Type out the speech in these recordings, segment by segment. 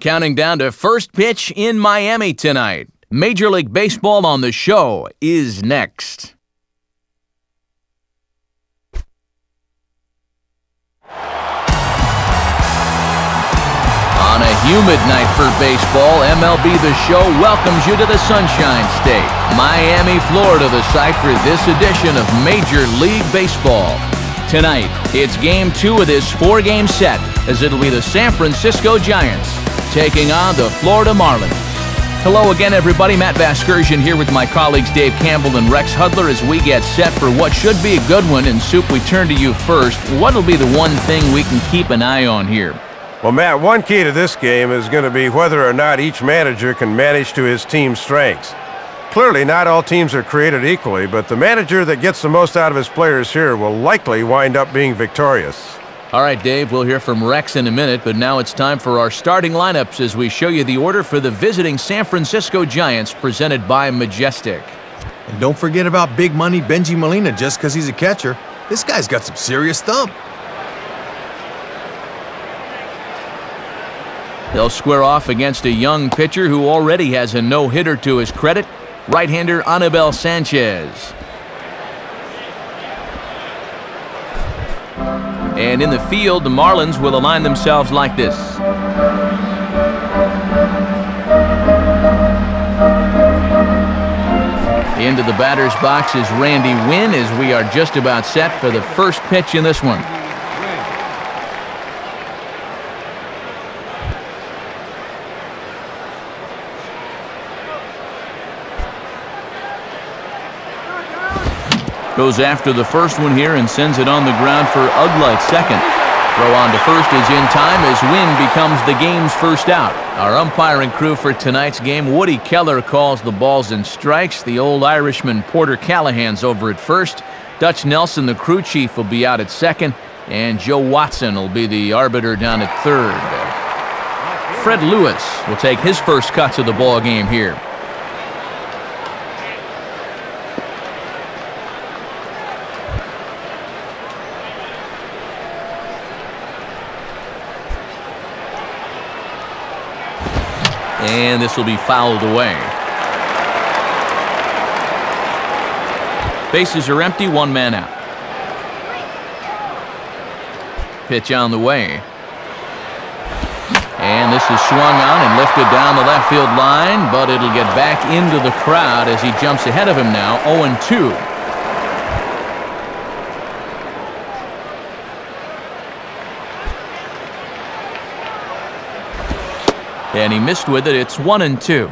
Counting down to first pitch in Miami tonight. Major League Baseball on the show is next. On a humid night for baseball, MLB The Show welcomes you to the Sunshine State, Miami, Florida, the site for this edition of Major League Baseball. Tonight, it's game two of this four-game set, as it'll be the San Francisco Giants taking on the Florida Marlins. Hello again, everybody. Matt Vasgersian here with my colleagues Dave Campbell and Rex Hudler as we get set for what should be a good one. And Soup, we turn to you first. What'll be the one thing we can keep an eye on here? Well, Matt, one key to this game is going to be whether or not each manager can manage to his team's strengths. Clearly, not all teams are created equally, but the manager that gets the most out of his players here will likely wind up being victorious. All right, Dave, we'll hear from Rex in a minute, but now it's time for our starting lineups as we show you the order for the visiting San Francisco Giants presented by Majestic. And don't forget about big money Bengie Molina just because he's a catcher. This guy's got some serious thump. They'll square off against a young pitcher who already has a no-hitter to his credit, right-hander Anibal Sanchez. And in the field, the Marlins will align themselves like this. Into the batter's box is Randy Winn as we are just about set for the first pitch in this one. Goes after the first one here and sends it on the ground for Uggla at second. Throw on to first is in time as Winn becomes the game's first out. Our umpiring crew for tonight's game, Woody Keller calls the balls and strikes. The old Irishman Porter Callahan's over at first. Dutch Nelson, the crew chief, will be out at second. And Joe Watson will be the arbiter down at third. Fred Lewis will take his first cuts of the ball game here. And this will be fouled away. Bases are empty, one man out. Pitch on the way. And this is swung on and lifted down the left field line, but it'll get back into the crowd as he jumps ahead of him now, 0-2. And he missed with it. It's one and two.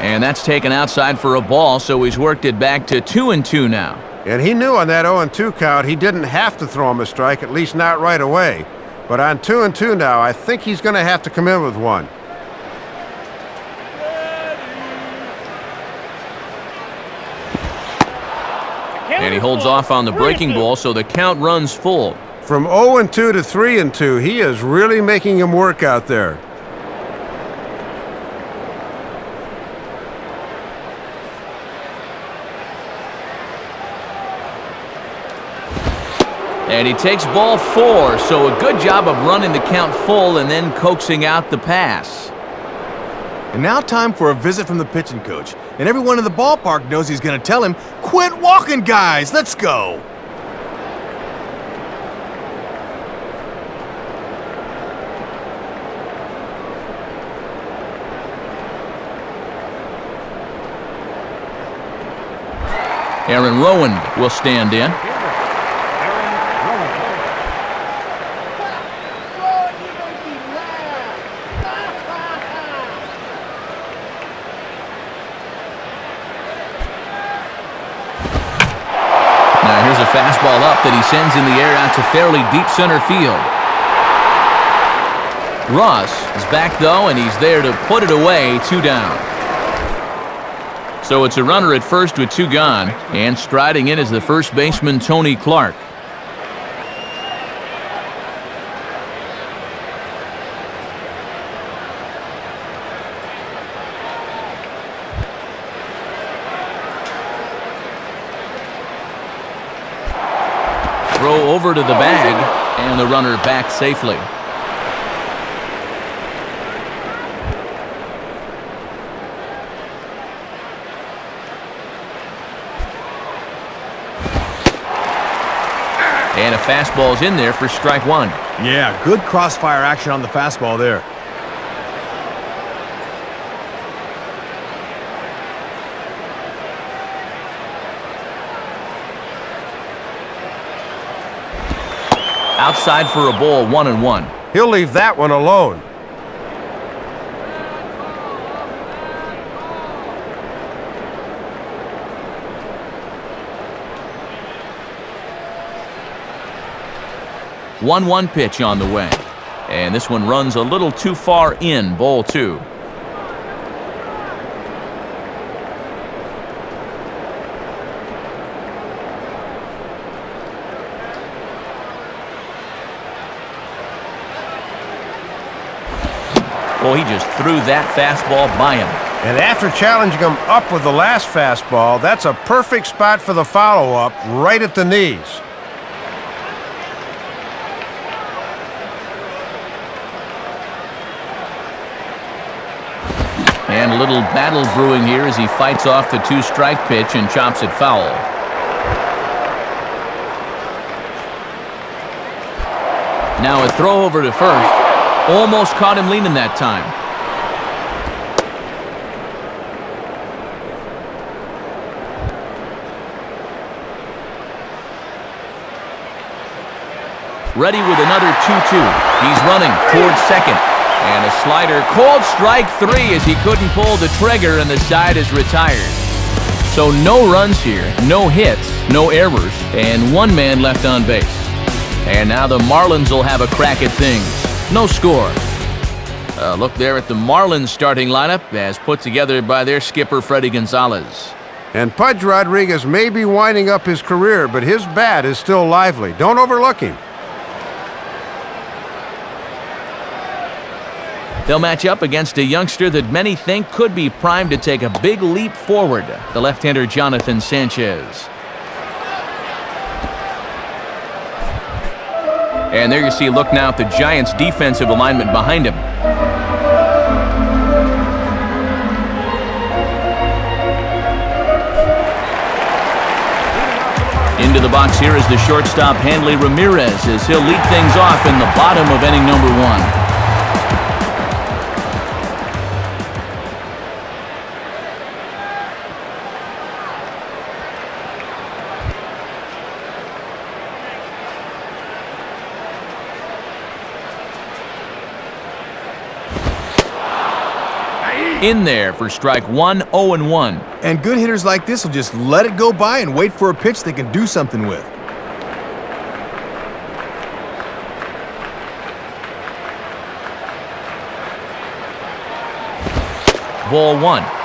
And that's taken outside for a ball, so he's worked it back to two and two now. And he knew on that 0 and 2 count he didn't have to throw him a strike, at least not right away. But on two and two now, I think he's going to have to come in with one. And he holds off on the breaking ball, so the count runs full. From 0 and 2 to 3 and 2, he is really making him work out there. And he takes ball four, so a good job of running the count full and then coaxing out the pass. And now time for a visit from the pitching coach. And everyone in the ballpark knows he's going to tell him, quit walking, guys, let's go. Aaron Rowand will stand in. Now here's a fastball up that he sends in the air out to fairly deep center field. Ross is back though, and he's there to put it away, two down. So it's a runner at first with two gone, and striding in is the first baseman Tony Clark. Over to the bag, and the runner back safely. And a fastball's in there for strike one. Yeah, good crossfire action on the fastball there. Outside for a ball, one and one. He'll leave that one alone. One-one pitch on the way. And this one runs a little too far in, ball two. Well, he just threw that fastball by him. And after challenging him up with the last fastball, that's a perfect spot for the follow-up, right at the knees. And a little battle brewing here as he fights off the two-strike pitch and chops it foul. Now a throw over to first. Almost caught him leaning that time. Ready with another 2-2. He's running towards second. And a slider called strike three as he couldn't pull the trigger and the side is retired. So no runs here, no hits, no errors, and one man left on base. And now the Marlins will have a crack at things. No score. Look there at the Marlins starting lineup as put together by their skipper Fredi Gonzalez. And Pudge Rodriguez may be winding up his career, but his bat is still lively. Don't overlook him. They'll match up against a youngster that many think could be primed to take a big leap forward, the left-hander Jonathan Sanchez. And there you see, look now at the Giants' defensive alignment behind him. Into the box here is the shortstop Hanley Ramirez as he'll lead things off in the bottom of inning number one. In there for strike one, 0 1. And good hitters like this will just let it go by and wait for a pitch they can do something with. Ball one.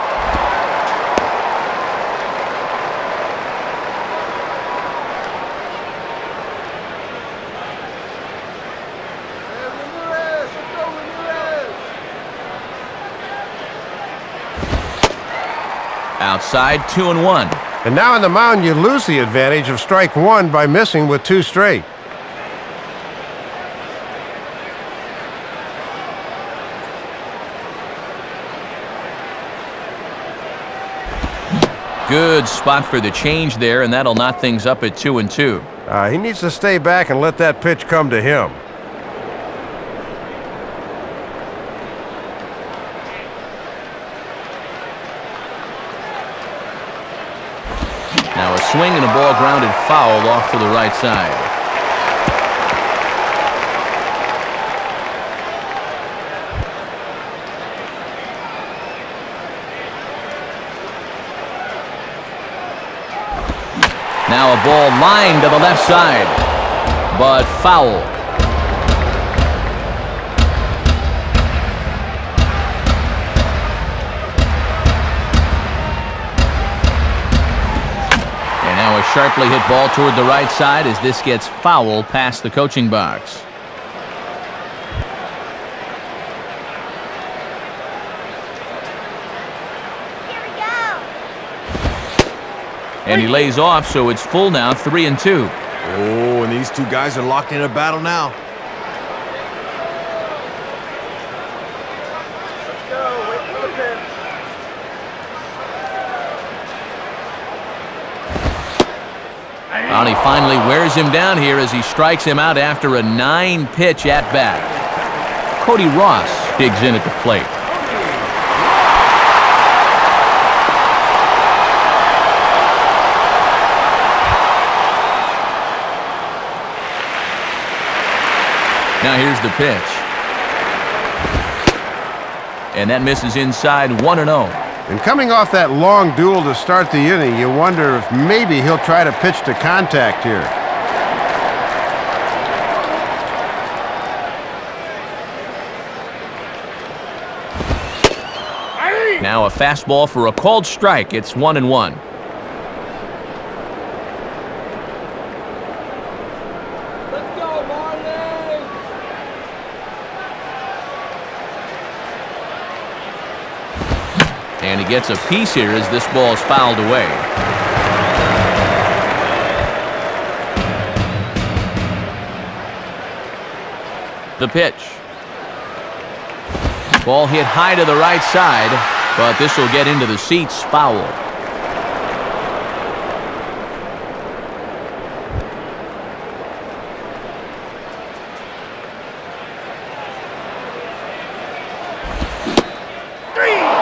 Outside, two and one. And now on the mound, you lose the advantage of strike one by missing with two straight. Good spot for the change there, and that'll knot things up at two and two. Uh, he needs to stay back and let that pitch come to him. swing and a ball grounded foul off to the right side. Now a ball lined to the left side, but foul. Sharply hit ball toward the right side as this gets foul past the coaching box. And he lays off, so it's full now, three and two. Oh, and these two guys are locked in a battle now. And he finally wears him down here as he strikes him out after a nine-pitch at-bat. Cody Ross digs in at the plate. Now here's the pitch. And that misses inside 1-0. And coming off that long duel to start the inning, you wonder if maybe he'll try to pitch to contact here. Now a fastball for a called strike. It's one and one. Gets a piece here as this ball is fouled away. The pitch. Ball hit high to the right side, but this will get into the seats foul.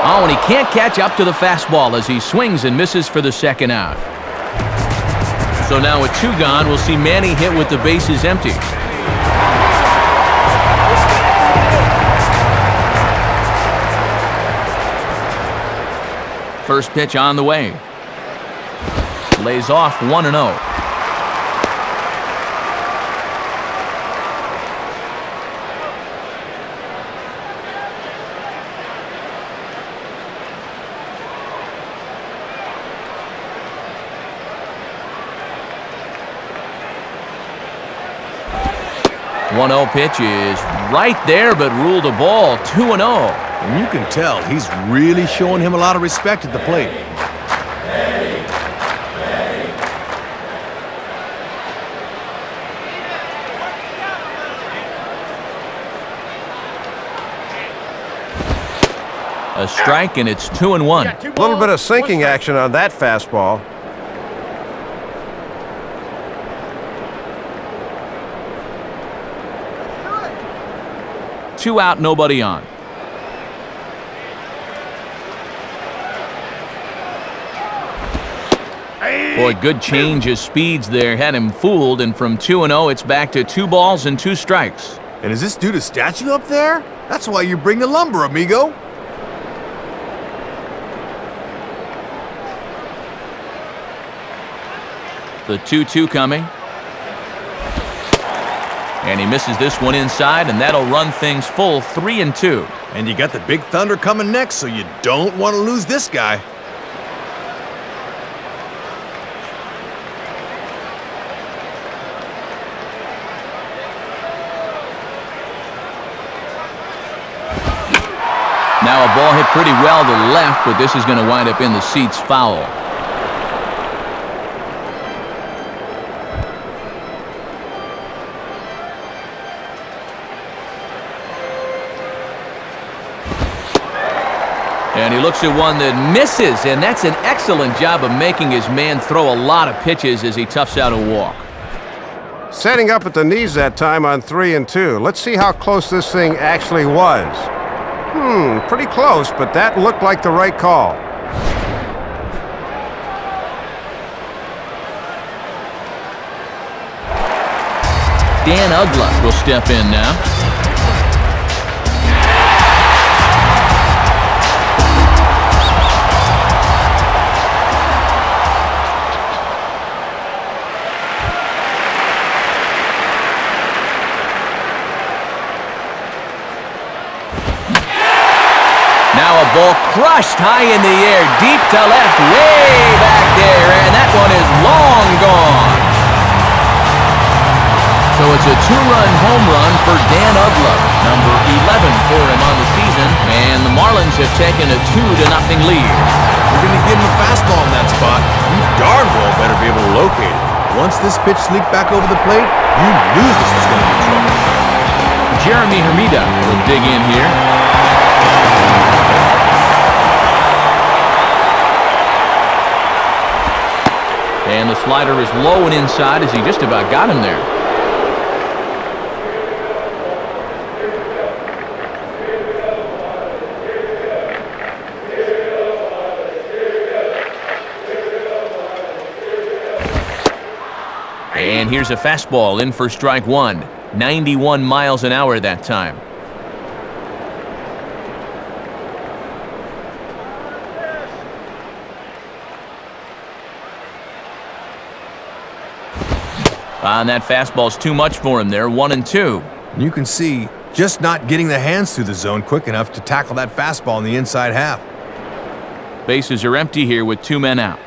Oh, and he can't catch up to the fastball as he swings and misses for the second out. So now with two gone, we'll see Manny hit with the bases empty. First pitch on the way. Lays off 1 0. One 0 pitch is right there, but ruled a ball. Two and zero. And you can tell he's really showing him a lot of respect at the plate. A strike, and it's two and one. A little bit of sinking action on that fastball. Two out, nobody on. Boy, good change of speeds there. Had him fooled, and from 2 0, it's back to two balls and two strikes. And is this dude a statue up there? That's why you bring the lumber, amigo. The 2 2 coming. And he misses this one inside, and that'll run things full 3 and 2. And you got the big thunder coming next, so you don't want to lose this guy. Now a ball hit pretty well to left, but this is going to wind up in the seats foul. Looks at one that misses, and that's an excellent job of making his man throw a lot of pitches as he toughs out a walk. Setting up at the knees that time on three and two. Let's see how close this thing actually was. Hmm, pretty close, but that looked like the right call. Dan Uggla will step in. Now crushed high in the air, deep to left, way back there, and that one is long gone. So it's a two-run home run for Dan Uggla, number 11 for him on the season, and the Marlins have taken a two to nothing lead. You're going to give him a fastball in that spot. You darn well better be able to locate it. Once this pitch sneaked back over the plate, you knew this was going to be trouble. Jeremy Hermida will dig in here. And the slider is low and inside as he just about got him there. And here's a fastball in for strike one. 91 miles an hour that time. Ah, and that fastball's too much for him there, one and two. And you can see just not getting the hands through the zone quick enough to tackle that fastball in the inside half. Bases are empty here with two men out.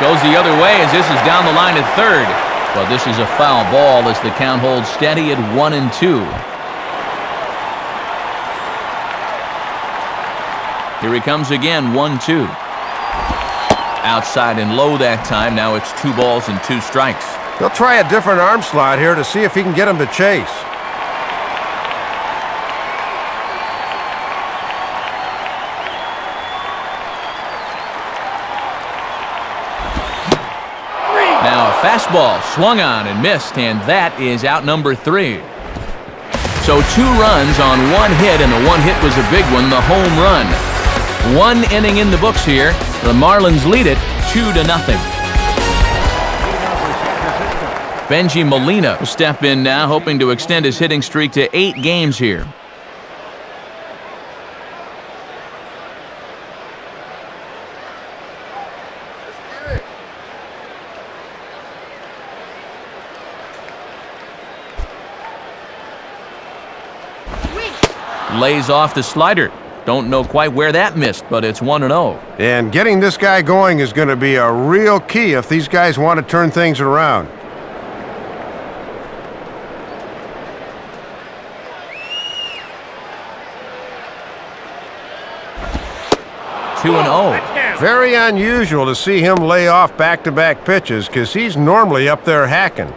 Goes the other way as this is down the line at third. Well, this is a foul ball as the count holds steady at one and two. Here he comes again, one, two. Outside and low that time. Now it's two balls and two strikes. He'll try a different arm slot here to see if he can get him to chase. Now a fastball swung on and missed, and that is out number three. So two runs on one hit, and the one hit was a big one, the home run. One inning in the books here. The Marlins lead it two to nothing. Bengie Molina will step in now, hoping to extend his hitting streak to eight games here. lays off the slider. Don't know quite where that missed, but it's 1-0. And getting this guy going is going to be a real key if these guys want to turn things around. Two and zero. Very unusual to see him lay off back-to-back -back pitches because he's normally up there hacking.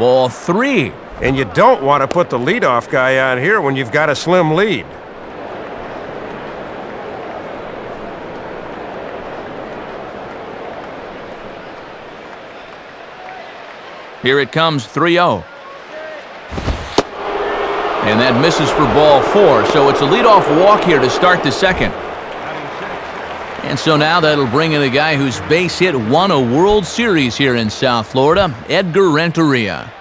Ball three. And you don't want to put the leadoff guy on here when you've got a slim lead. Here it comes 3-0. And that misses for ball four, so it's a leadoff walk here to start the second. And so now that'll bring in a guy whose base hit won a World Series here in South Florida, Edgar Renteria.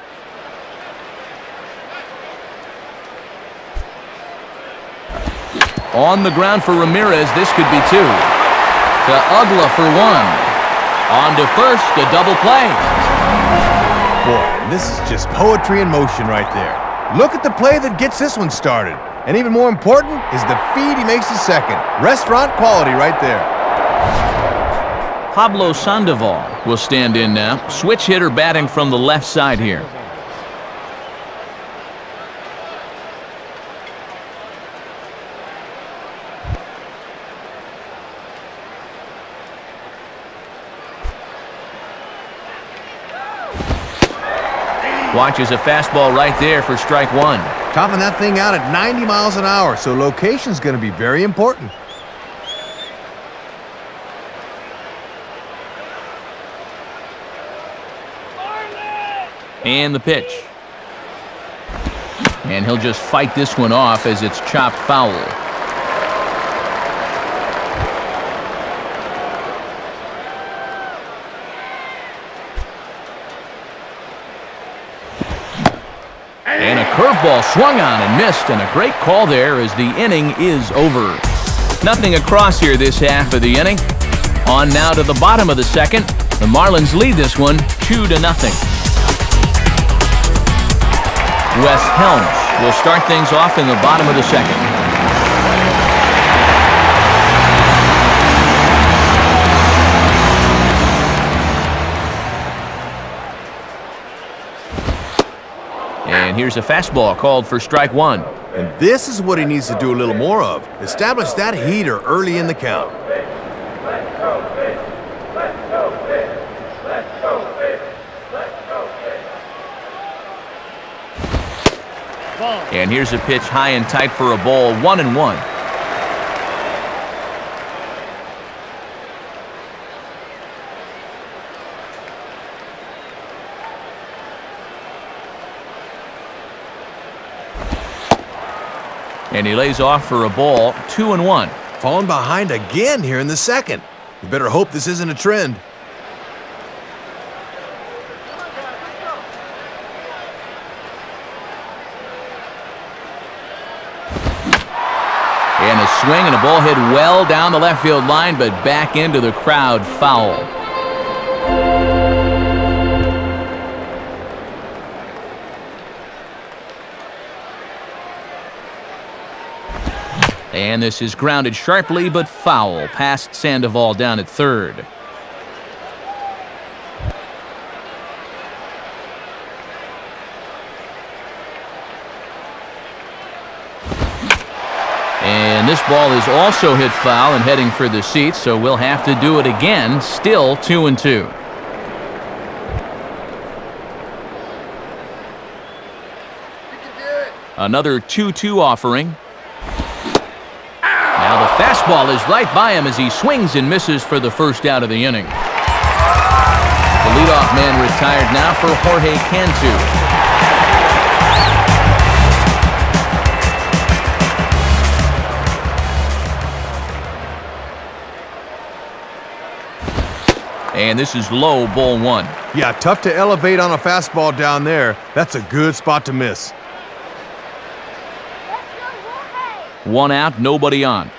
On the ground for Ramirez, this could be two. To Uggla for one. On to first, a double play. Boy, this is just poetry in motion right there. Look at the play that gets this one started. And even more important is the feed he makes the second. Restaurant quality right there. Pablo Sandoval will stand in now. Switch hitter batting from the left side here. Watches a fastball right there for strike one. Topping that thing out at 90 miles an hour, so location's going to be very important. And the pitch. And he'll just fight this one off as it's chopped foul. And a curveball swung on and missed, and a great call there as the inning is over. Nothing across here this half of the inning. On now to the bottom of the second. The Marlins lead this one 2 to nothing. Wes Helms will start things off in the bottom of the second. Here's a fastball called for strike one. And this is what he needs to do a little more of. Establish that heater early in the count. And here's a pitch high and tight for a ball, one and one. And he lays off for a ball, two and one. Falling behind again here in the second. You better hope this isn't a trend. And a swing and a ball hit well down the left field line, but back into the crowd foul. And this is grounded sharply but foul past Sandoval down at third. And this ball is also hit foul and heading for the seats, so we'll have to do it again. Still two and two. Another 2-2 offering. Now the fastball is right by him as he swings and misses for the first out of the inning. The leadoff man retired now for Jorge Cantu. And this is low, ball one. Yeah, tough to elevate on a fastball down there. That's a good spot to miss. One out, nobody on.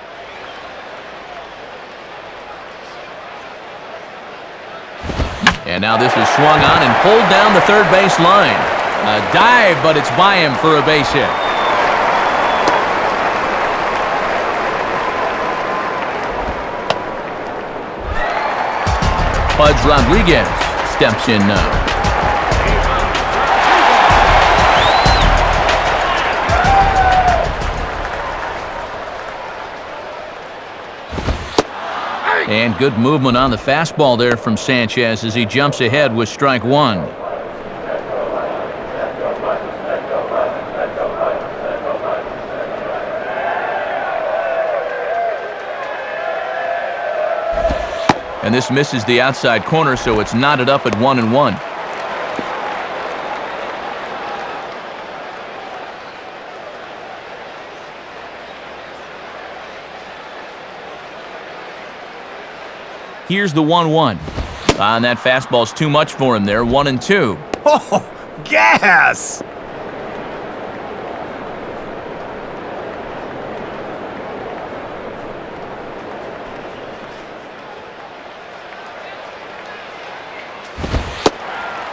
And now this is swung on and pulled down the third base line. A dive, but it's by him for a base hit. Pudge Rodriguez steps in now. And good movement on the fastball there from Sanchez as he jumps ahead with strike one. And this misses the outside corner, so it's knotted up at one and one. Here's the 1 1. Ah, and that fastball's too much for him there. 1 and 2. Oh, gas!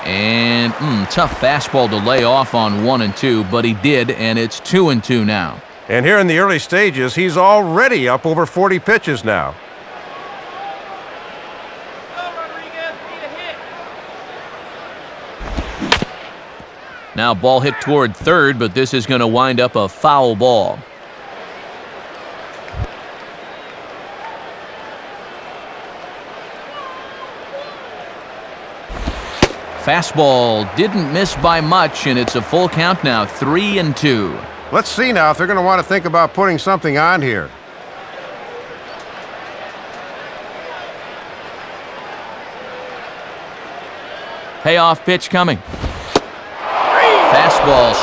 And mm, tough fastball to lay off on 1 and 2, but he did, and it's 2 and 2 now. And here in the early stages, he's already up over 40 pitches now. Now ball hit toward third, but this is going to wind up a foul ball. Fastball didn't miss by much, and it's a full count now, three and two. Let's see now if they're going to want to think about putting something on here. Payoff pitch coming.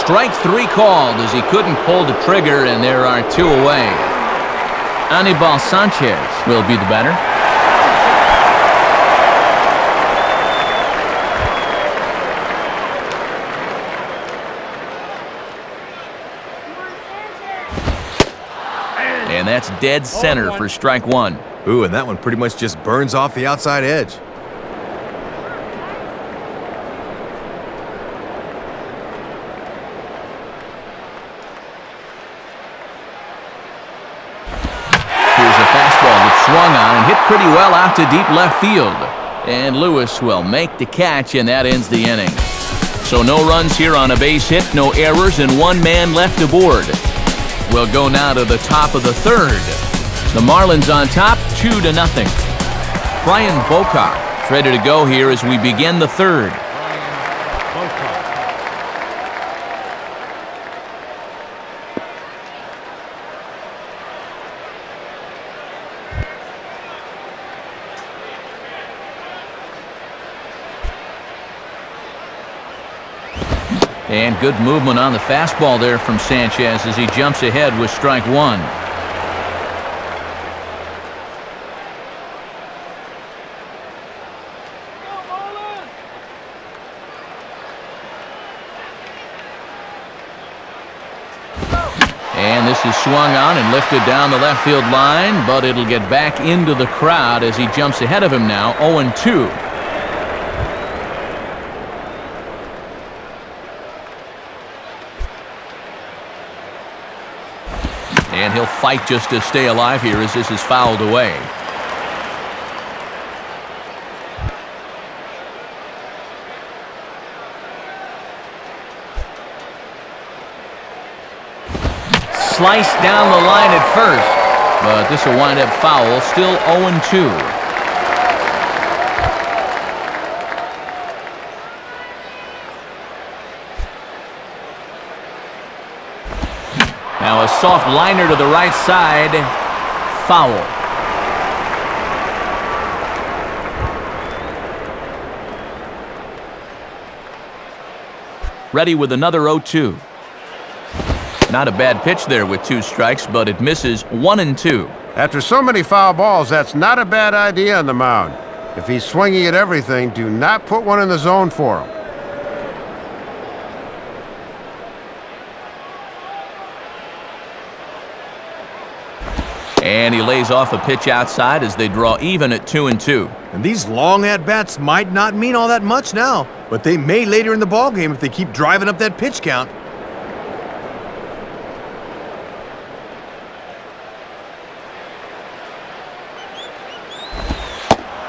Strike three called as he couldn't pull the trigger, and there are two away. Anibal Sanchez will be the batter. And that's dead center for strike one. Ooh, and that one pretty much just burns off the outside edge. Here's a fastball that swung on and hit pretty well out to deep left field. And Lewis will make the catch, and that ends the inning. So no runs here on a base hit, no errors, and one man left aboard. We'll go now to the top of the third. The Marlins on top, two to nothing. Brian Bocock ready to go here as we begin the third. Good movement on the fastball there from Sanchez as he jumps ahead with strike one. And this is swung on and lifted down the left field line, but it'll get back into the crowd as he jumps ahead of him now, 0-2. And he'll fight just to stay alive here as this is fouled away. Sliced down the line at first, but this will wind up foul, still 0-2. Now a soft liner to the right side. Foul. Ready with another 0-2. Not a bad pitch there with two strikes, but it misses one and two. After so many foul balls, that's not a bad idea on the mound. If he's swinging at everything, do not put one in the zone for him. And he lays off a pitch outside as they draw even at two and two. And these long at-bats might not mean all that much now, but they may later in the ballgame if they keep driving up that pitch count.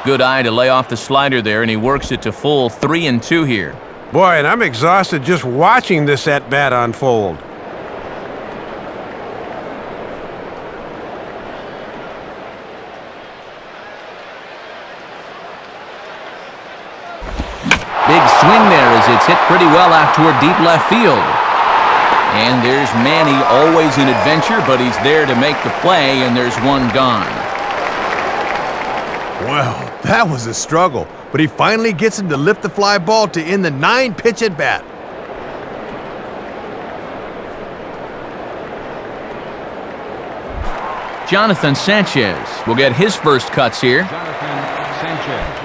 Good eye to lay off the slider there, and he works it to full three and two here. Boy, and I'm exhausted just watching this at-bat unfold. Big swing there as it's hit pretty well out toward deep left field. And there's Manny, always an adventure, but he's there to make the play, and there's one gone. Well, that was a struggle, but he finally gets him to lift the fly ball to end the nine-pitch at bat. Jonathan Sanchez will get his first cuts here. Jonathan Sanchez.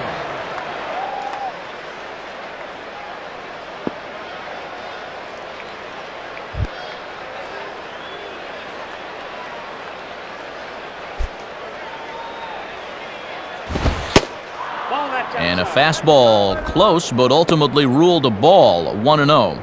And a fastball close, but ultimately ruled a ball, 1 0.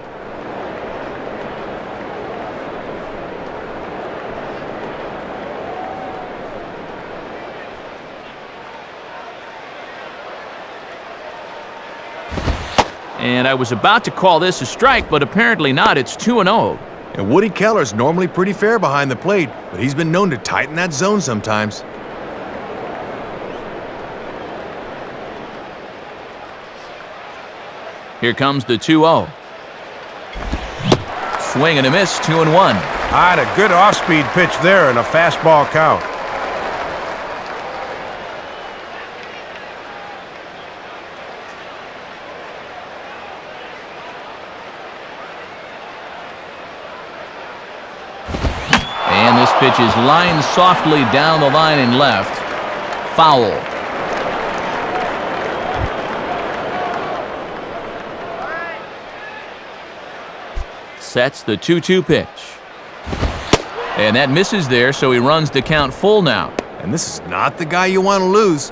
And I was about to call this a strike, but apparently not. It's 2 0. And Woody Keller's normally pretty fair behind the plate, but he's been known to tighten that zone sometimes. Here comes the 2 0. Swing and a miss, 2 and 1. Ah, I had a good off-speed pitch there and a fastball count. And this pitch is lined softly down the line and left. Foul. Sets the 2-2 pitch. And that misses there, so he runs the count full now. And this is not the guy you want to lose.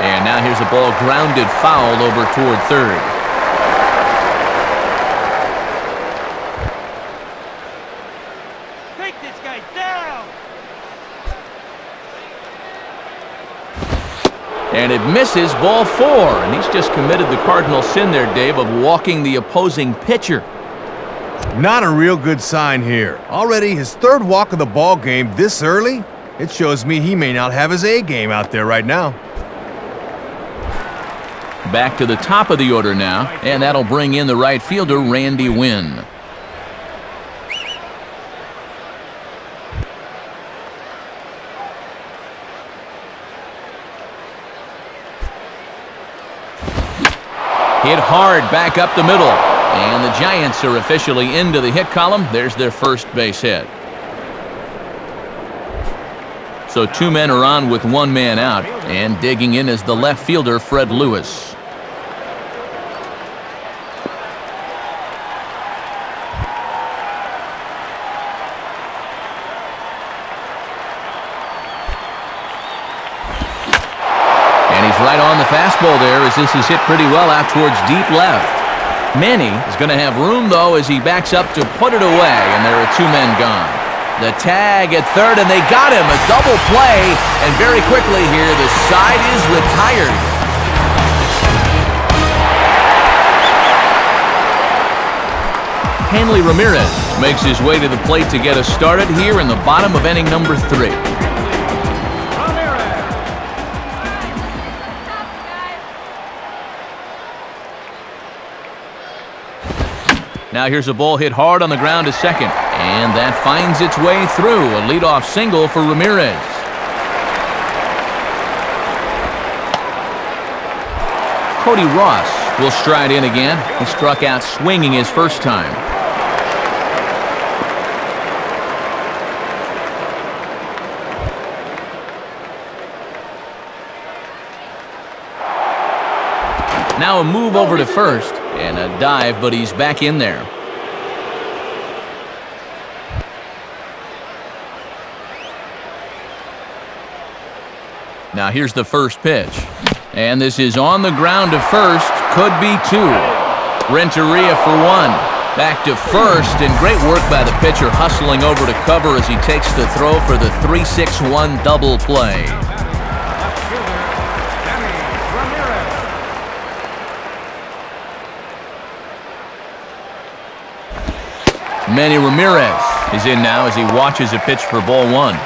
And now here's a ball grounded foul over toward third. And it misses ball four. And he's just committed the cardinal sin there, Dave, of walking the opposing pitcher. Not a real good sign here. Already his third walk of the ball game this early? It shows me he may not have his A game out there right now. Back to the top of the order now, and that'll bring in the right fielder, Randy Winn. Hit hard back up the middle. And the Giants are officially into the hit column. There's their first base hit. So two men are on with one man out. And digging in is the left fielder, Fred Lewis. right on there as this is hit pretty well out towards deep left. Manny is going to have room, though, as he backs up to put it away, and there are two men gone. The tag at third, and they got him. A double play, and very quickly here, the side is retired. Hanley Ramirez makes his way to the plate to get us started here in the bottom of inning number three. Now here's a ball hit hard on the ground to second. And that finds its way through. A leadoff single for Ramirez. Cody Ross will stride in again. He struck out swinging his first time. Now a move over to first. And a dive, but he's back in there. Now here's the first pitch. And this is on the ground to first. Could be two. Renteria for one. Back to first, and great work by the pitcher hustling over to cover as he takes the throw for the 3-6-1 double play. Manny Ramirez is in now as he watches a pitch for ball one.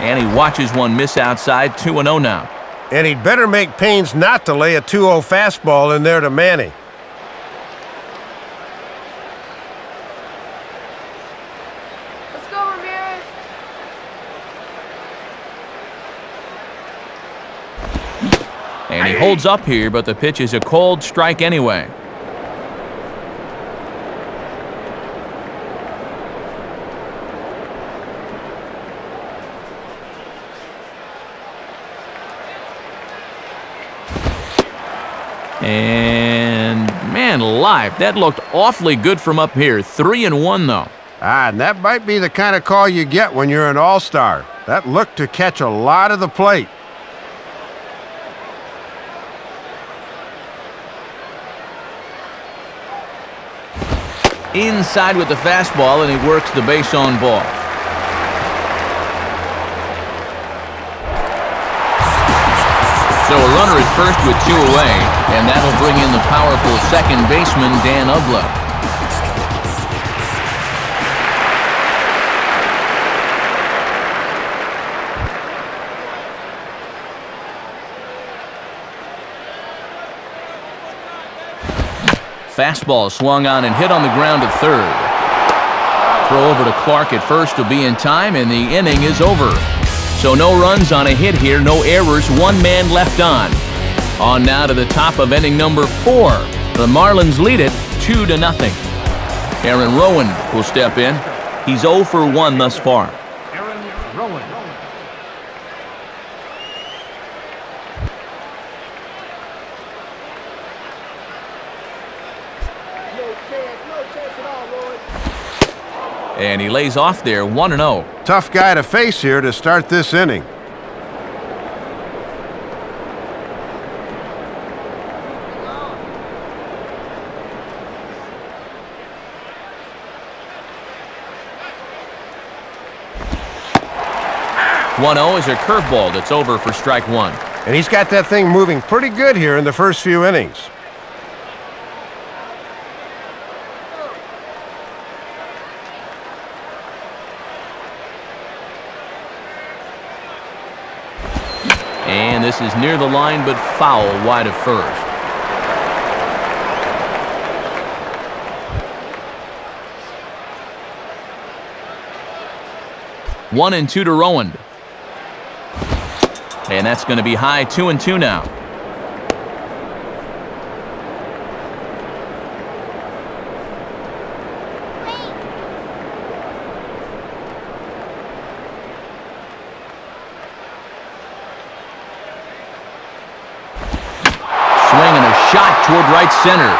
And he watches one miss outside, 2-0 now. And he'd better make pains not to lay a 2-0 fastball in there to Manny. Holds up here, but the pitch is a cold strike anyway. And man alive, that looked awfully good from up here. Three and one though. Ah, and that might be the kind of call you get when you're an all-star. That looked to catch a lot of the plate. Inside with the fastball, and he works the base on ball. So a runner at first with two away, and that'll bring in the powerful second baseman, Dan Uggla. Fastball swung on and hit on the ground at third. Throw over to Clark at first to be in time, and the inning is over. So no runs on a hit here, no errors, one man left on. On now to the top of inning number four. The Marlins lead it 2 to nothing. Aaron Rowand will step in. He's 0 for 1 thus far. and he lays off there 1-0. Tough guy to face here to start this inning. One zero is a curveball that's over for strike one. And he's got that thing moving pretty good here in the first few innings. This is near the line, but foul wide of first. One and two to Rowand. And that's going to be high two and two now. Swinging a shot toward right center.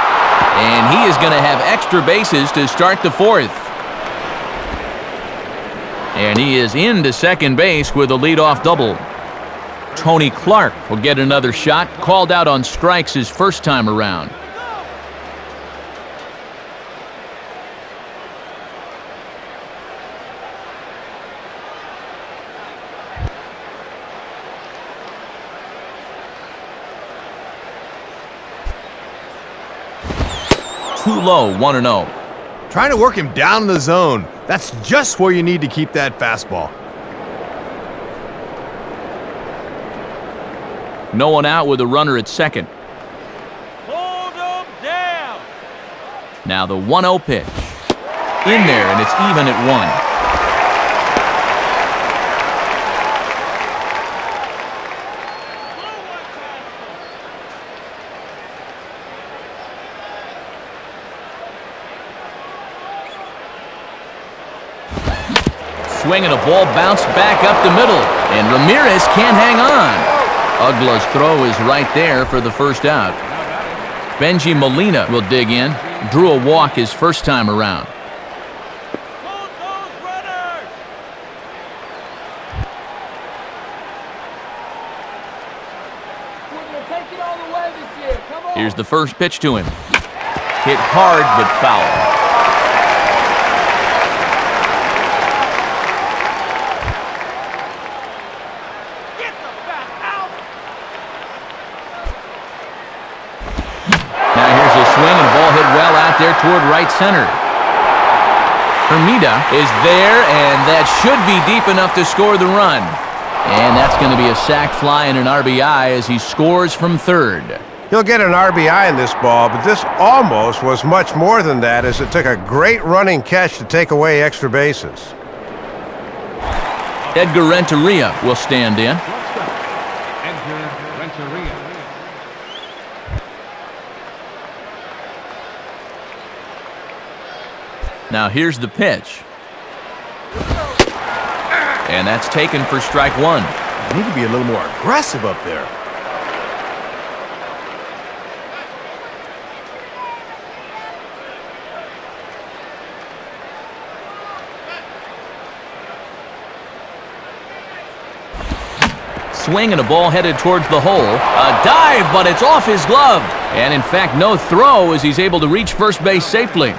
And he is going to have extra bases to start the fourth. And he is into second base with a leadoff double. Tony Clark will get another shot, called out on strikes his first time around. Too low, 1 0. Trying to work him down in the zone. That's just where you need to keep that fastball. No one out with a runner at second. Hold him down. Now the 1 0 pitch. In there, and it's even at one. Swinging a ball bounced back up the middle, and Ramirez can't hang on. Uggla's throw is right there for the first out. Bengie Molina will dig in. Drew a walk his first time around. Here's the first pitch to him. Hit hard but foul. Get the bat out. Now here's a swing and a ball hit well out there toward right center. Hermida is there, and that should be deep enough to score the run. And that's going to be a sac fly and an RBI as he scores from third. He'll get an RBI in this ball, but this almost was much more than that as it took a great running catch to take away extra bases. Edgar Renteria will stand in. Shortstop. Edgar Renteria. Now here's the pitch. And that's taken for strike one. You need to be a little more aggressive up there. Swing and a ball headed towards the hole. A dive, but it's off his glove. And in fact, no throw as he's able to reach first base safely.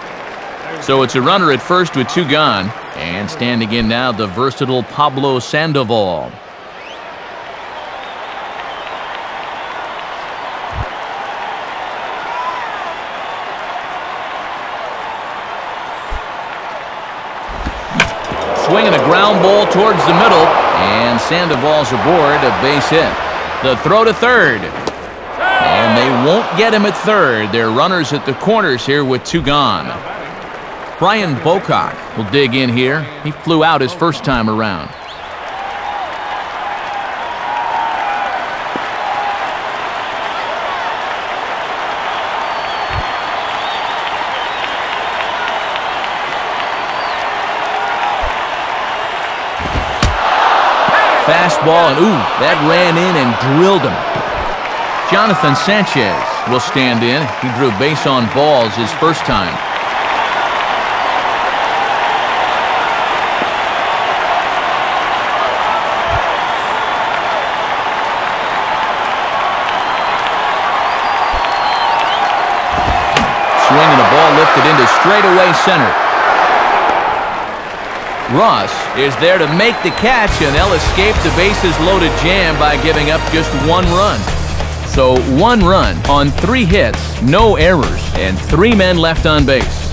So it's a runner at first with two gone. And standing in now, the versatile Pablo Sandoval. Swinging a ground ball towards the middle, and Sandoval's aboard a base hit. The throw to third. And they won't get him at third. They're runners at the corners here with two gone. Brian Bocock will dig in here. He flew out his first time around. Fastball, and ooh, that ran in and drilled him. Jonathan Sanchez will stand in. He drew base on balls his first time. Into straightaway center. Ross is there to make the catch, and they'll escape the bases-loaded jam by giving up just one run. So one run on three hits, no errors, and three men left on base.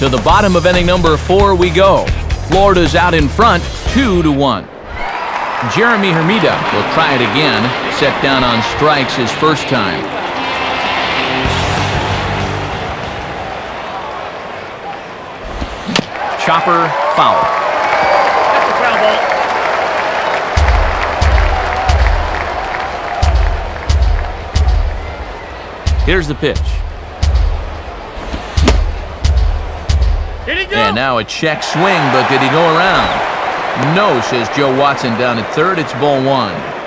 To the bottom of inning number four we go. Florida's out in front, two to one. Jeremy Hermida will try it again, set down on strikes his first time. Chopper foul. That's a foul ball. Here's the pitch. Did he go? And now a check swing, but did he go around? No, says Joe Watson down at third. It's ball one.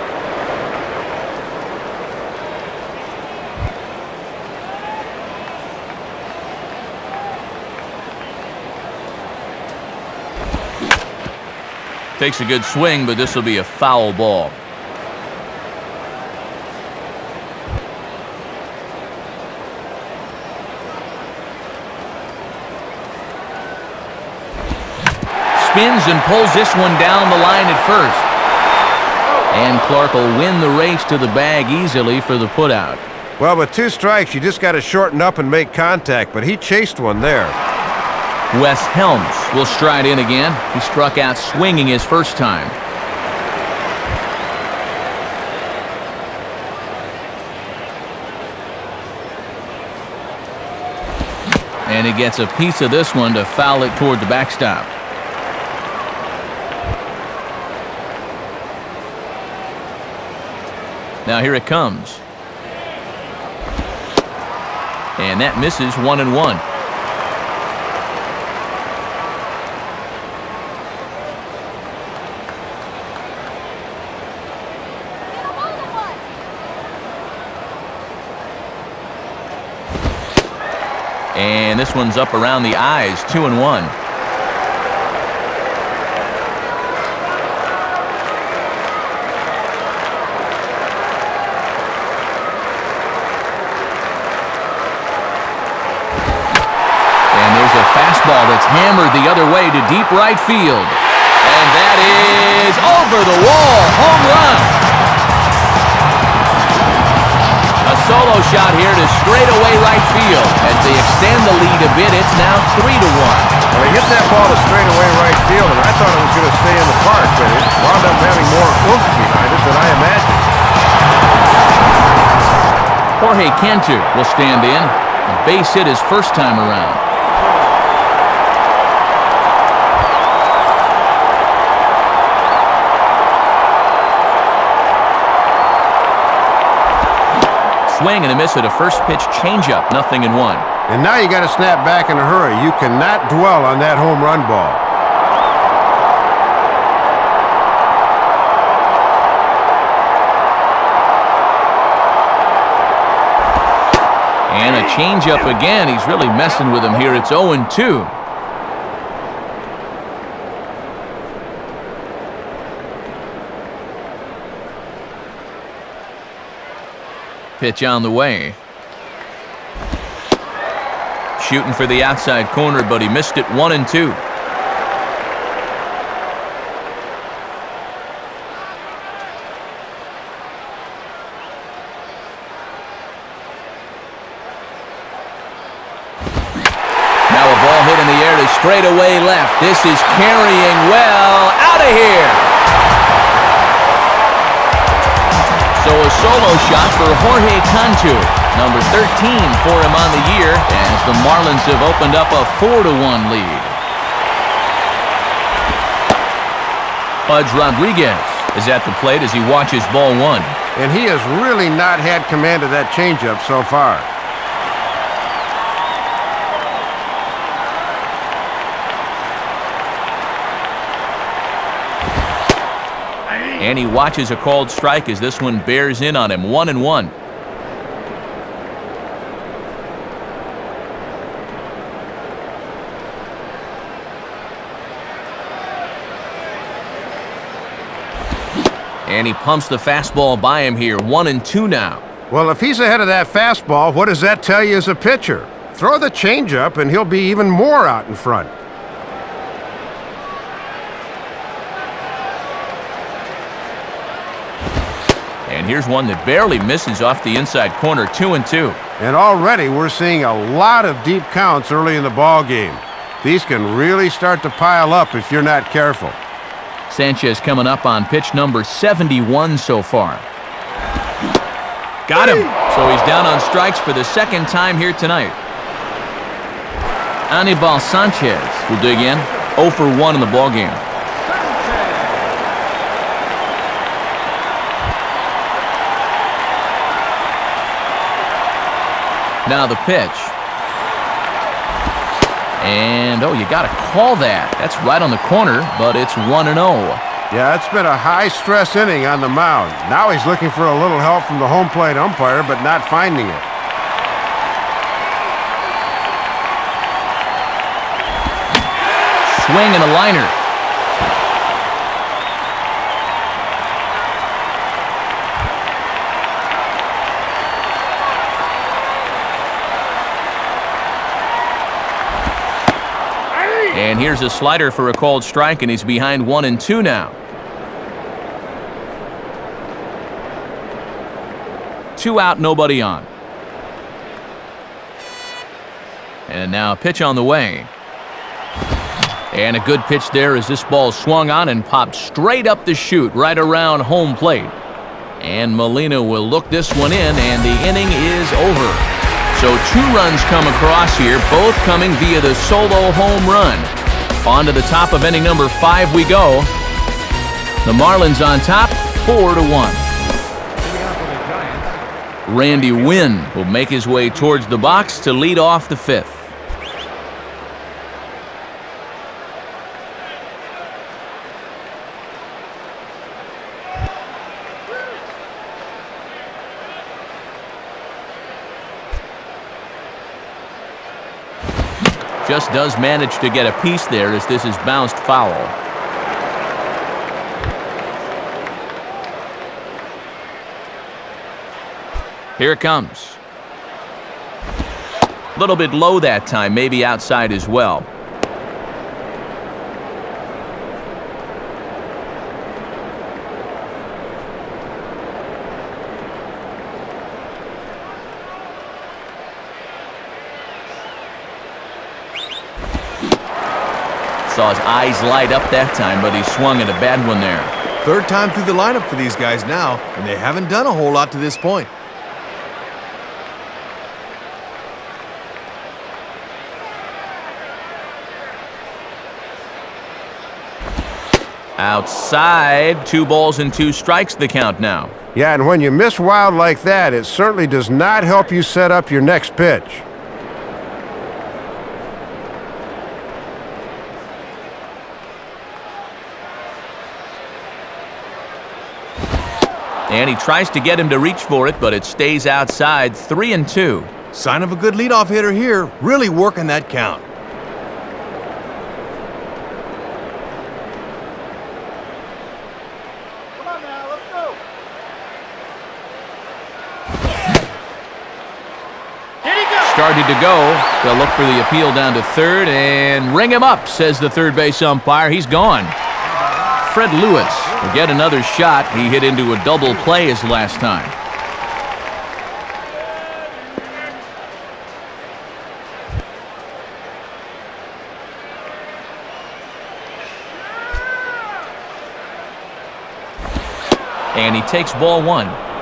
Takes a good swing, but this will be a foul ball. Spins and pulls this one down the line at first. And Clark will win the race to the bag easily for the putout. Well, with two strikes, you just got to shorten up and make contact, but he chased one there. Wes Helms will stride in again. He struck out swinging his first time. And he gets a piece of this one to foul it toward the backstop. Now here it comes. And that misses one and one. And this one's up around the eyes, two and one. And there's a fastball that's hammered the other way to deep right field. And that is over the wall, home run. Solo shot here to straightaway right field. As they extend the lead a bit, it's now 3 to one. Well, he hit that ball to straightaway right field, and I thought it was going to stay in the park, but it wound up having more oomph behind it than I imagined. Jorge Cantu will stand in. A base hit his first time around. Swing and a miss at a first pitch changeup, nothing in one. And now you got to snap back in a hurry. You cannot dwell on that home run ball. And a changeup again. He's really messing with him here. It's 0 Pitch on the way. Shooting for the outside corner, but he missed it 1 and 2. Now a ball hit in the air to straightaway left. This is carrying well out of here. So a solo shot for Jorge Cantu, number 13 for him on the year, as the Marlins have opened up a 4-1 lead. Pudge Rodriguez is at the plate as he watches ball one. And he has really not had command of that changeup so far. And he watches a called strike as this one bears in on him. One and one. And he pumps the fastball by him here. One and two now. Well, if he's ahead of that fastball, what does that tell you as a pitcher? Throw the changeup, and he'll be even more out in front. Here's one that barely misses off the inside corner, two and two. And already we're seeing a lot of deep counts early in the ball game. These can really start to pile up if you're not careful. Sanchez coming up on pitch number 71 so far. Got him. So he's down on strikes for the second time here tonight. Anibal Sanchez will dig in. 0 for 1 in the ball Now the pitch. And, oh, you got to call that. That's right on the corner, but it's 1 and 0. Yeah, it's been a high-stress inning on the mound. Now he's looking for a little help from the home plate umpire, but not finding it. Swing and a liner. And here's a slider for a called strike, and he's behind one and two now. Two out, nobody on. And now a pitch on the way. And a good pitch there as this ball swung on and popped straight up the chute right around home plate. And Molina will look this one in, and the inning is over. So two runs come across here, both coming via the solo home run. On to the top of inning number five we go. The Marlins on top, four to one. Randy Winn will make his way towards the box to lead off the fifth. Just does manage to get a piece there as this is bounced foul. Here it comes. A little bit low that time, maybe outside as well. Saw his eyes light up that time, but he swung at a bad one there. Third time through the lineup for these guys now, and they haven't done a whole lot to this point. Outside, two balls and two strikes the count now. Yeah, and when you miss wild like that, it certainly does not help you set up your next pitch. And he tries to get him to reach for it, but it stays outside, three and two. Sign of a good leadoff hitter here, really working that count. Started to go. They'll look for the appeal down to third and ring him up, says the third base umpire. He's gone. Fred Lewis will get another shot. He hit into a double play his last time. And he takes ball one.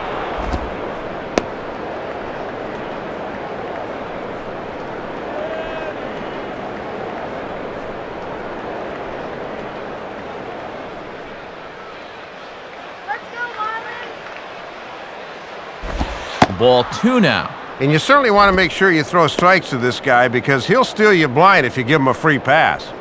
Ball two now. And you certainly want to make sure you throw strikes to this guy because he'll steal you blind if you give him a free pass.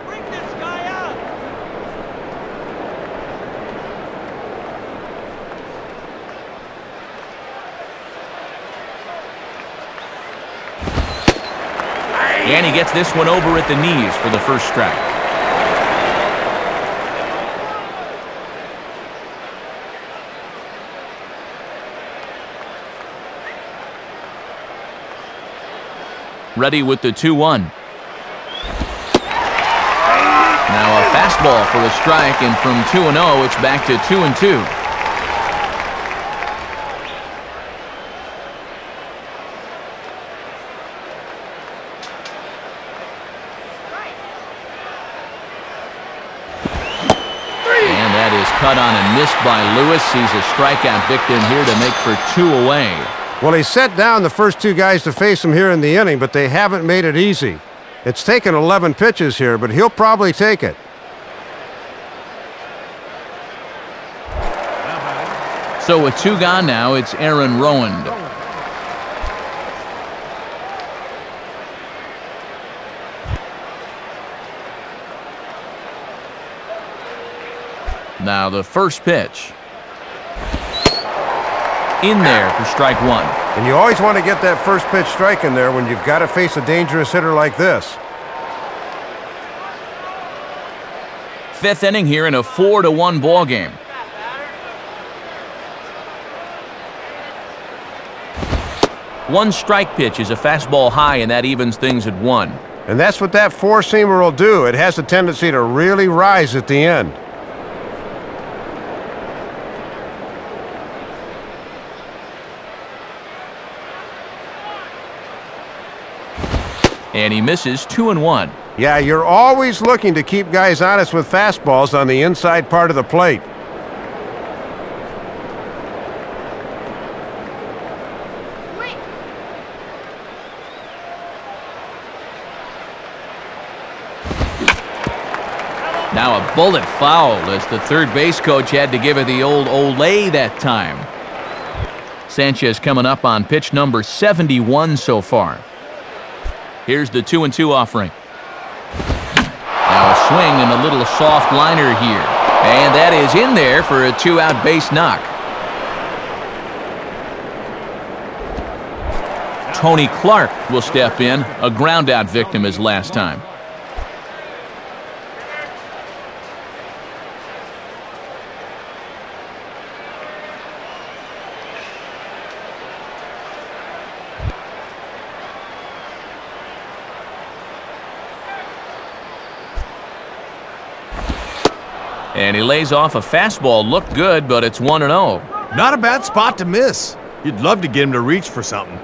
And he gets this one over at the knees for the first strike. ready with the 2-1. Now a fastball for a strike, and from 2-0, it's back to 2-2. Two and two. cut on and missed by Lewis. He's a strikeout victim here to make for two away. Well, he set down the first two guys to face him here in the inning, but they haven't made it easy. It's taken 11 pitches here, but he'll probably take it. So with two gone now, it's Aaron Rowand. Now the first pitch. In there for strike one. And you always want to get that first pitch strike in there when you've got to face a dangerous hitter like this. Fifth inning here in a 4 to one ball game. One strike pitch is a fastball high, and that evens things at one. And that's what that four-seamer will do. It has a tendency to really rise at the end. And he misses two and one. Yeah, you're always looking to keep guys honest with fastballs on the inside part of the plate. Now a bullet foul as the third base coach had to give it the old Olay that time. Sanchez coming up on pitch number 71 so far. Here's the 2 and 2 offering. Now a swing and a little soft liner here. And that is in there for a two out base knock. Tony Clark will step in, a ground out victim as last time. He lays off a fastball. Looked good, but it's 1 0. Not a bad spot to miss. You'd love to get him to reach for something.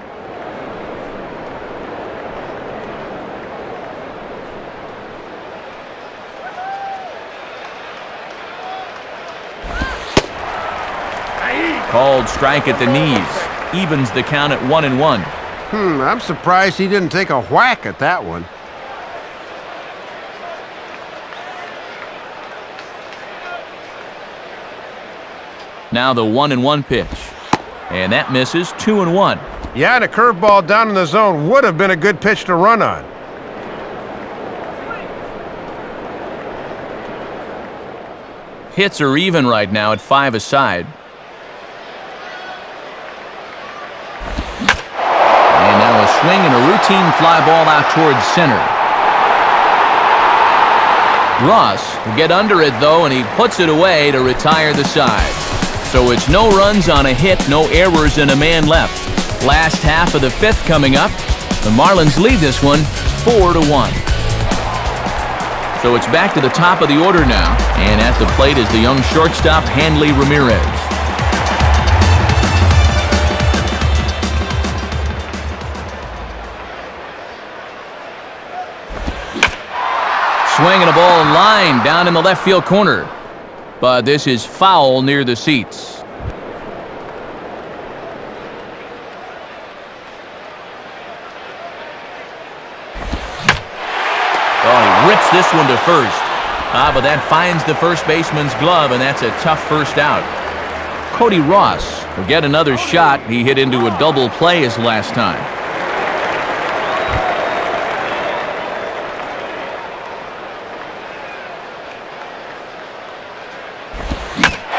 Called strike at the knees. Evens the count at 1 and 1. Hmm, I'm surprised he didn't take a whack at that one. Now the 1 and 1 pitch. And that misses 2 and 1. Yeah, and a curveball down in the zone would have been a good pitch to run on. Hits are even right now at 5 aside. And now a swing and a routine fly ball out towards center. Ross will get under it though, and he puts it away to retire the side. So it's no runs on a hit, no errors, and a man left. Last half of the fifth coming up. The Marlins lead this one 4 to 1. So it's back to the top of the order now, and at the plate is the young shortstop Hanley Ramirez. Swinging a ball in line down in the left field corner. But this is foul near the seats. Oh, he rips this one to first. Ah, but that finds the first baseman's glove, and that's a tough first out. Cody Ross will get another shot. He hit into a double play his last time.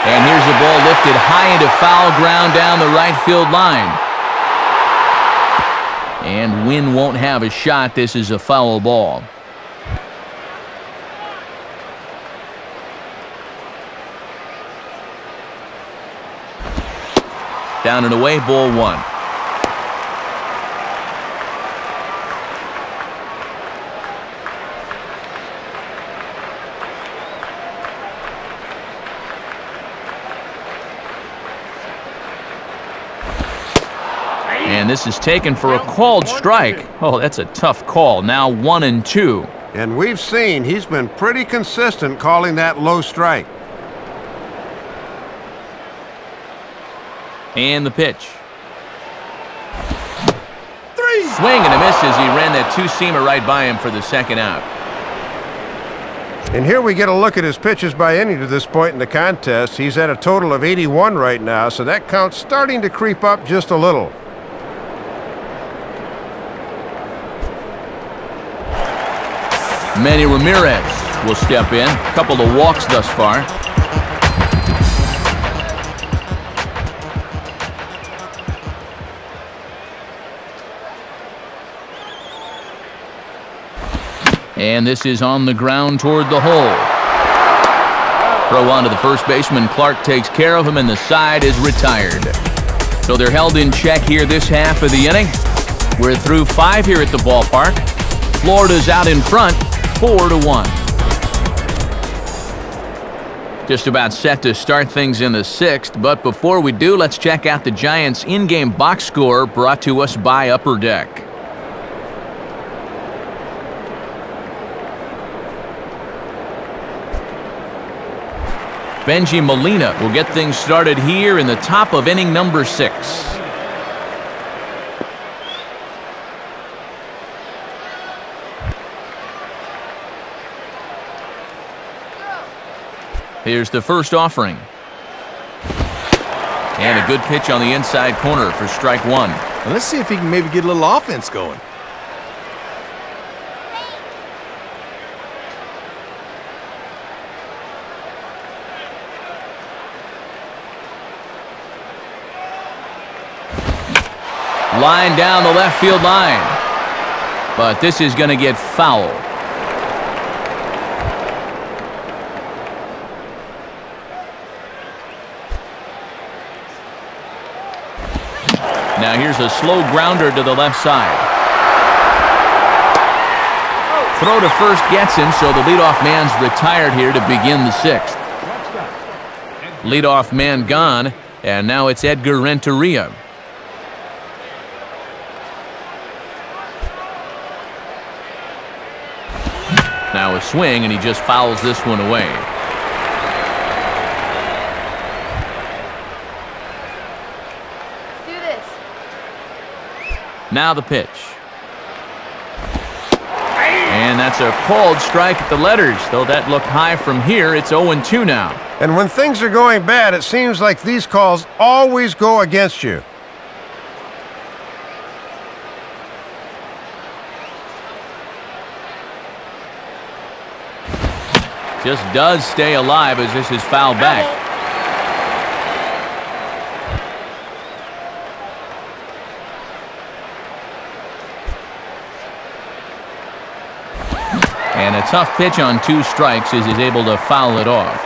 And here's the ball lifted high into foul ground down the right field line. And Winn won't have a shot. This is a foul ball. Down and away, ball one. And this is taken for a called strike. Oh, that's a tough call. Now one and two. And we've seen he's been pretty consistent calling that low strike. And the pitch. Three. Swing and a miss as he ran that two-seamer right by him for the second out. And here we get a look at his pitches by inning to this point in the contest. He's at a total of 81 right now, so that count's starting to creep up just a little. Manny Ramirez will step in. A couple of walks thus far. And this is on the ground toward the hole. Throw on to the first baseman. Clark takes care of him, and the side is retired. So they're held in check here this half of the inning. We're through five here at the ballpark. Florida's out in front, 4 to 1. Just about set to start things in the sixth, but before we do, let's check out the Giants' in-game box score brought to us by Upper Deck. Bengie Molina will get things started here in the top of inning number six. Here's the first offering. And a good pitch on the inside corner for strike one. And let's see if he can maybe get a little offense going. Line down the left field line. But this is going to get foul. Now here's a slow grounder to the left side. Throw to first gets him, so the leadoff man's retired here to begin the sixth. Leadoff man gone, and now it's Edgar Renteria. Now a swing, and he just fouls this one away. Now the pitch. And that's a called strike at the letters. Though that looked high from here, it's 0-2 now. And when things are going bad, it seems like these calls always go against you. Just does stay alive as this is fouled back. Tough pitch on two strikes as he's able to foul it off.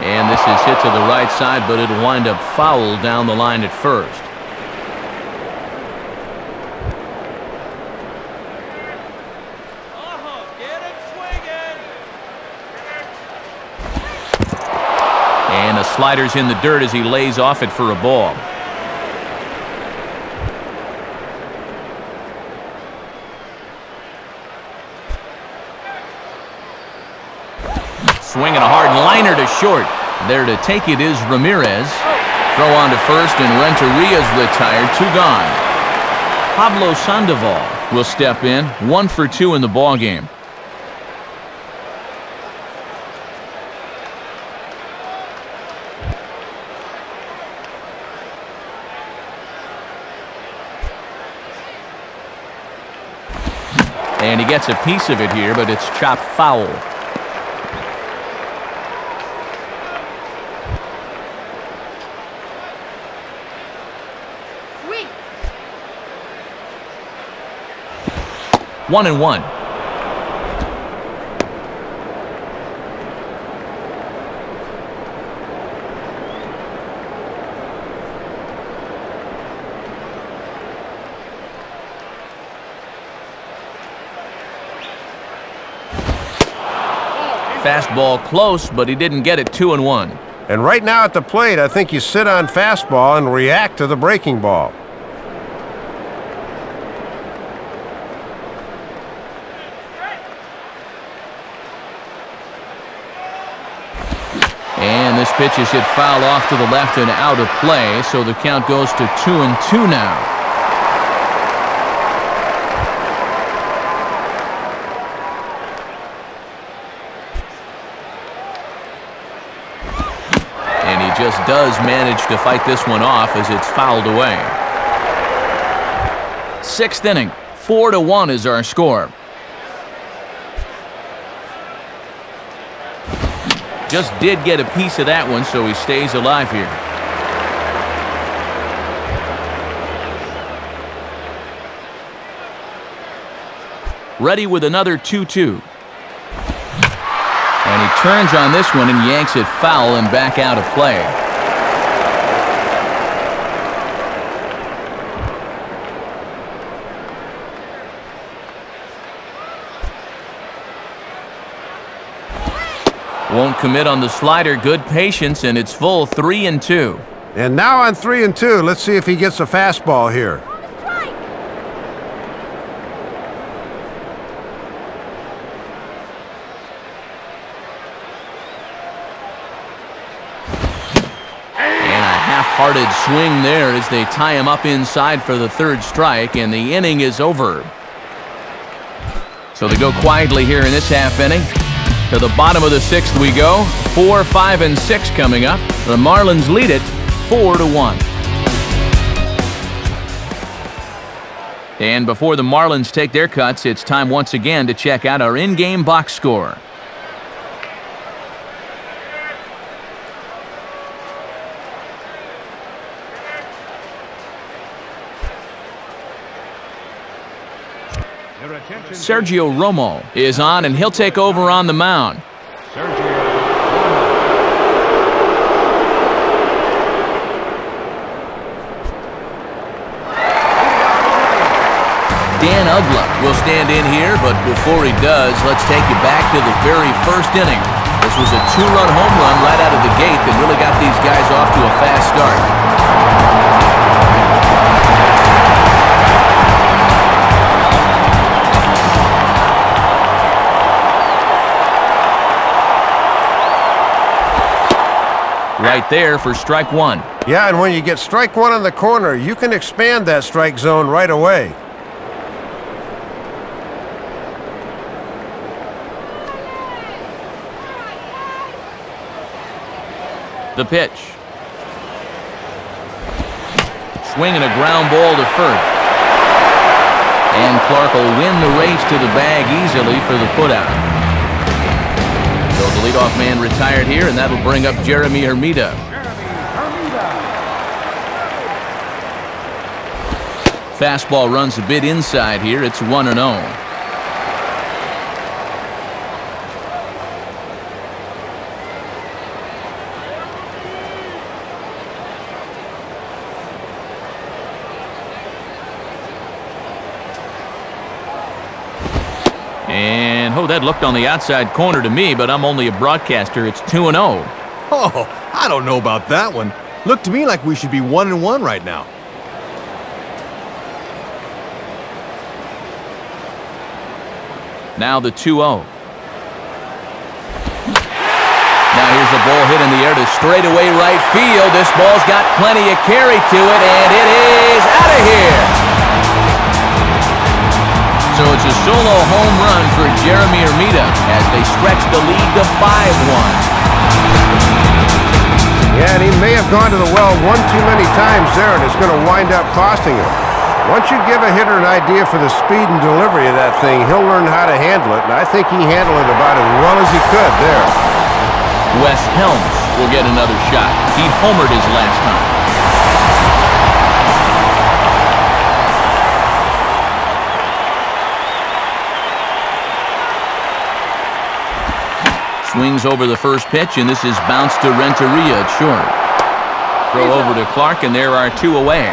And this is hit to the right side, but it'll wind up foul down the line at first. And a slider's in the dirt as he lays off it for a ball. Swinging a hard liner to short. There to take it is Ramirez. Throw on to first, and Renteria's retired. Two gone. Pablo Sandoval will step in. One for two in the ball gets a piece of it here, but it's chopped foul. One and one. Fastball close, but he didn't get it two and one. And right now at the plate, I think you sit on fastball and react to the breaking ball. And this pitch is hit foul off to the left and out of play, so the count goes to two and two now. Does manage to fight this one off as it's fouled away. Sixth inning, four to one is our score. Just did get a piece of that one, so he stays alive here. Ready with another 2-2. And he turns on this one and yanks it foul and back out of play. Won't commit on the slider. Good patience, and it's full three and two. And now on three and two, let's see if he gets a fastball here. And a half-hearted swing there as they tie him up inside for the third strike, and the inning is over. So they go quietly here in this half inning. To the bottom of the sixth we go. Four, five, and six coming up. The Marlins lead it four to one. And before the Marlins take their cuts, it's time once again to check out our in-game box score. Sergio Romo is on, and he'll take over on the mound. Dan Uggla will stand in here, but before he does, let's take you back to the very first inning. This was a two-run home run right out of the gate that really got these guys off to a fast start. Right there for strike one. Yeah, and when you get strike one in the corner, you can expand that strike zone right away. The pitch. Swinging a ground ball to first. And Clark will win the race to the bag easily for the putout. The leadoff man retired here, and that'll bring up Jeremy Hermida. Fastball runs a bit inside here. It's 1 0. And, oh, that looked on the outside corner to me, but I'm only a broadcaster. It's 2 0. Oh, I don't know about that one. Looked to me like we should be one and one right now. Now the 2 0. Now here's a ball hit in the air to straightaway right field. This ball's got plenty of carry to it, and it is out of here. It's a solo home run for Jeremy Hermida as they stretch the lead to 5-1. Yeah, and he may have gone to the well one too many times there, and it's going to wind up costing him. Once you give a hitter an idea for the speed and delivery of that thing, he'll learn how to handle it, and I think he handled it about as well as he could there. Wes Helms will get another shot. He homered his last time. Swings over the first pitch, and this is bounced to Renteria at short. Throw over to Clark, and there are two away.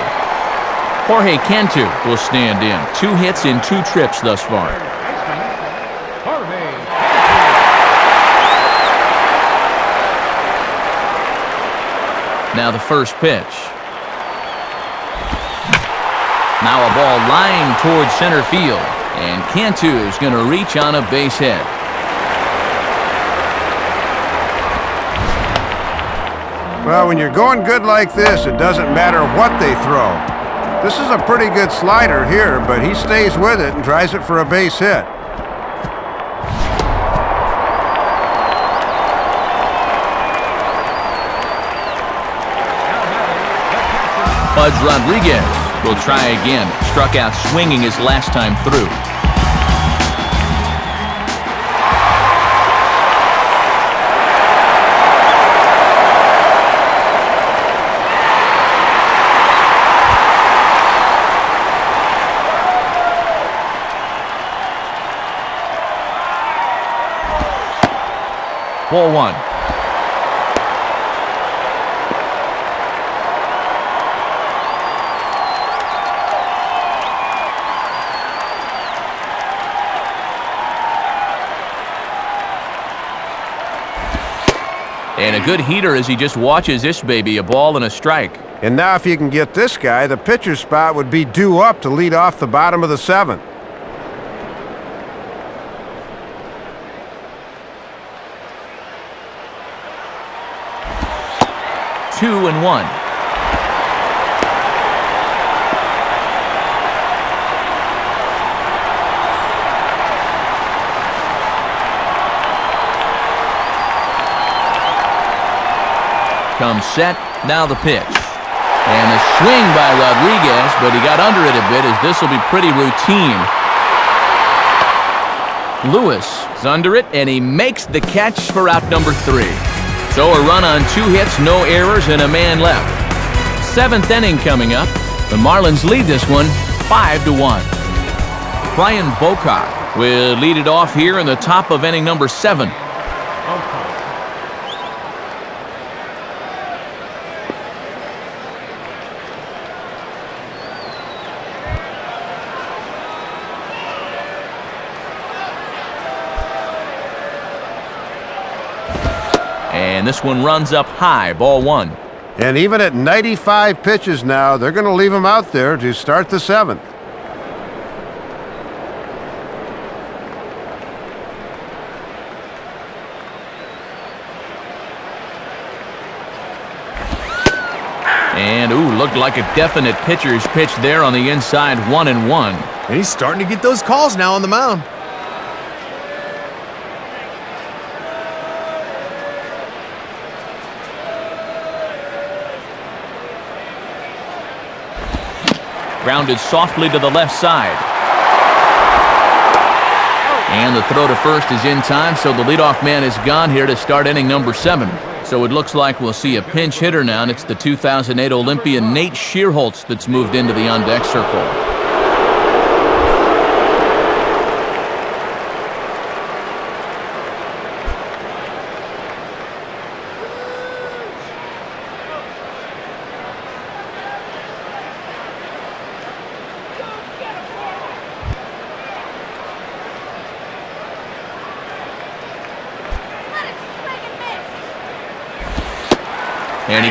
Jorge Cantu will stand in. Two hits in two trips thus far. Now the first pitch. Now a ball lined towards center field. And Cantu is going to reach on a base hit. Well, when you're going good like this, it doesn't matter what they throw. This is a pretty good slider here, but he stays with it and tries it for a base hit. Pudge Rodriguez will try again. Struck out swinging his last time through. Ball one. And a good heater as he just watches this baby, a ball and a strike. And now if you can get this guy, the pitcher spot would be due up to lead off the bottom of the seventh. Two and one. Comes set, now the pitch. And a swing by Rodriguez, but he got under it a bit as this will be pretty routine. Lewis is under it, and he makes the catch for out number three. So a run on two hits, no errors, and a man left. Seventh inning coming up. The Marlins lead this one 5 to 1. Brian Bocock will lead it off here in the top of inning number seven. And this one runs up high, ball one. And even at 95 pitches now, they're going to leave him out there to start the seventh. And, ooh, looked like a definite pitcher's pitch there on the inside, one and one. And he's starting to get those calls now on the mound. Grounded softly to the left side. And the throw to first is in time, so the leadoff man is gone here to start inning number seven. So it looks like we'll see a pinch hitter now, and it's the 2008 Olympian Nate Schierholtz that's moved into the on-deck circle.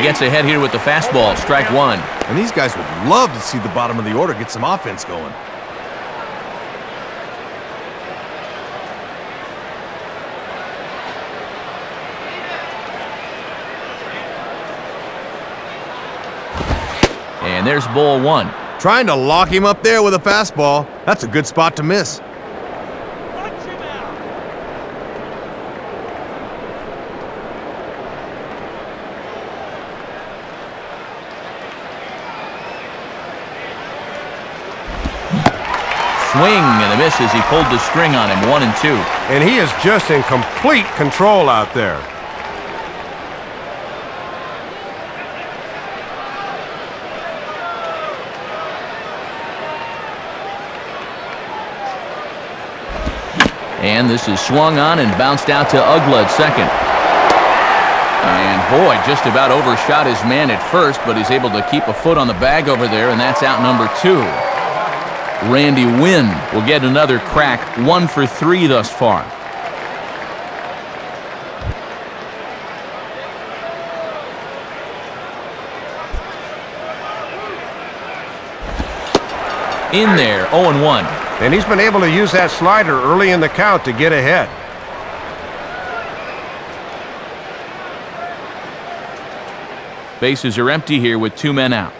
Gets ahead here with the fastball, strike one. And these guys would love to see the bottom of the order get some offense going. And there's ball one. Trying to lock him up there with a fastball. That's a good spot to miss. Swing and a miss as he pulled the string on him, one and two. And he is just in complete control out there. And this is swung on and bounced out to Uggla at second. And boy, just about overshot his man at first, but he's able to keep a foot on the bag over there, and that's out number two. Randy Winn will get another crack, one for three thus far. In there, 0-1. And he's been able to use that slider early in the count to get ahead. Bases are empty here with two men out.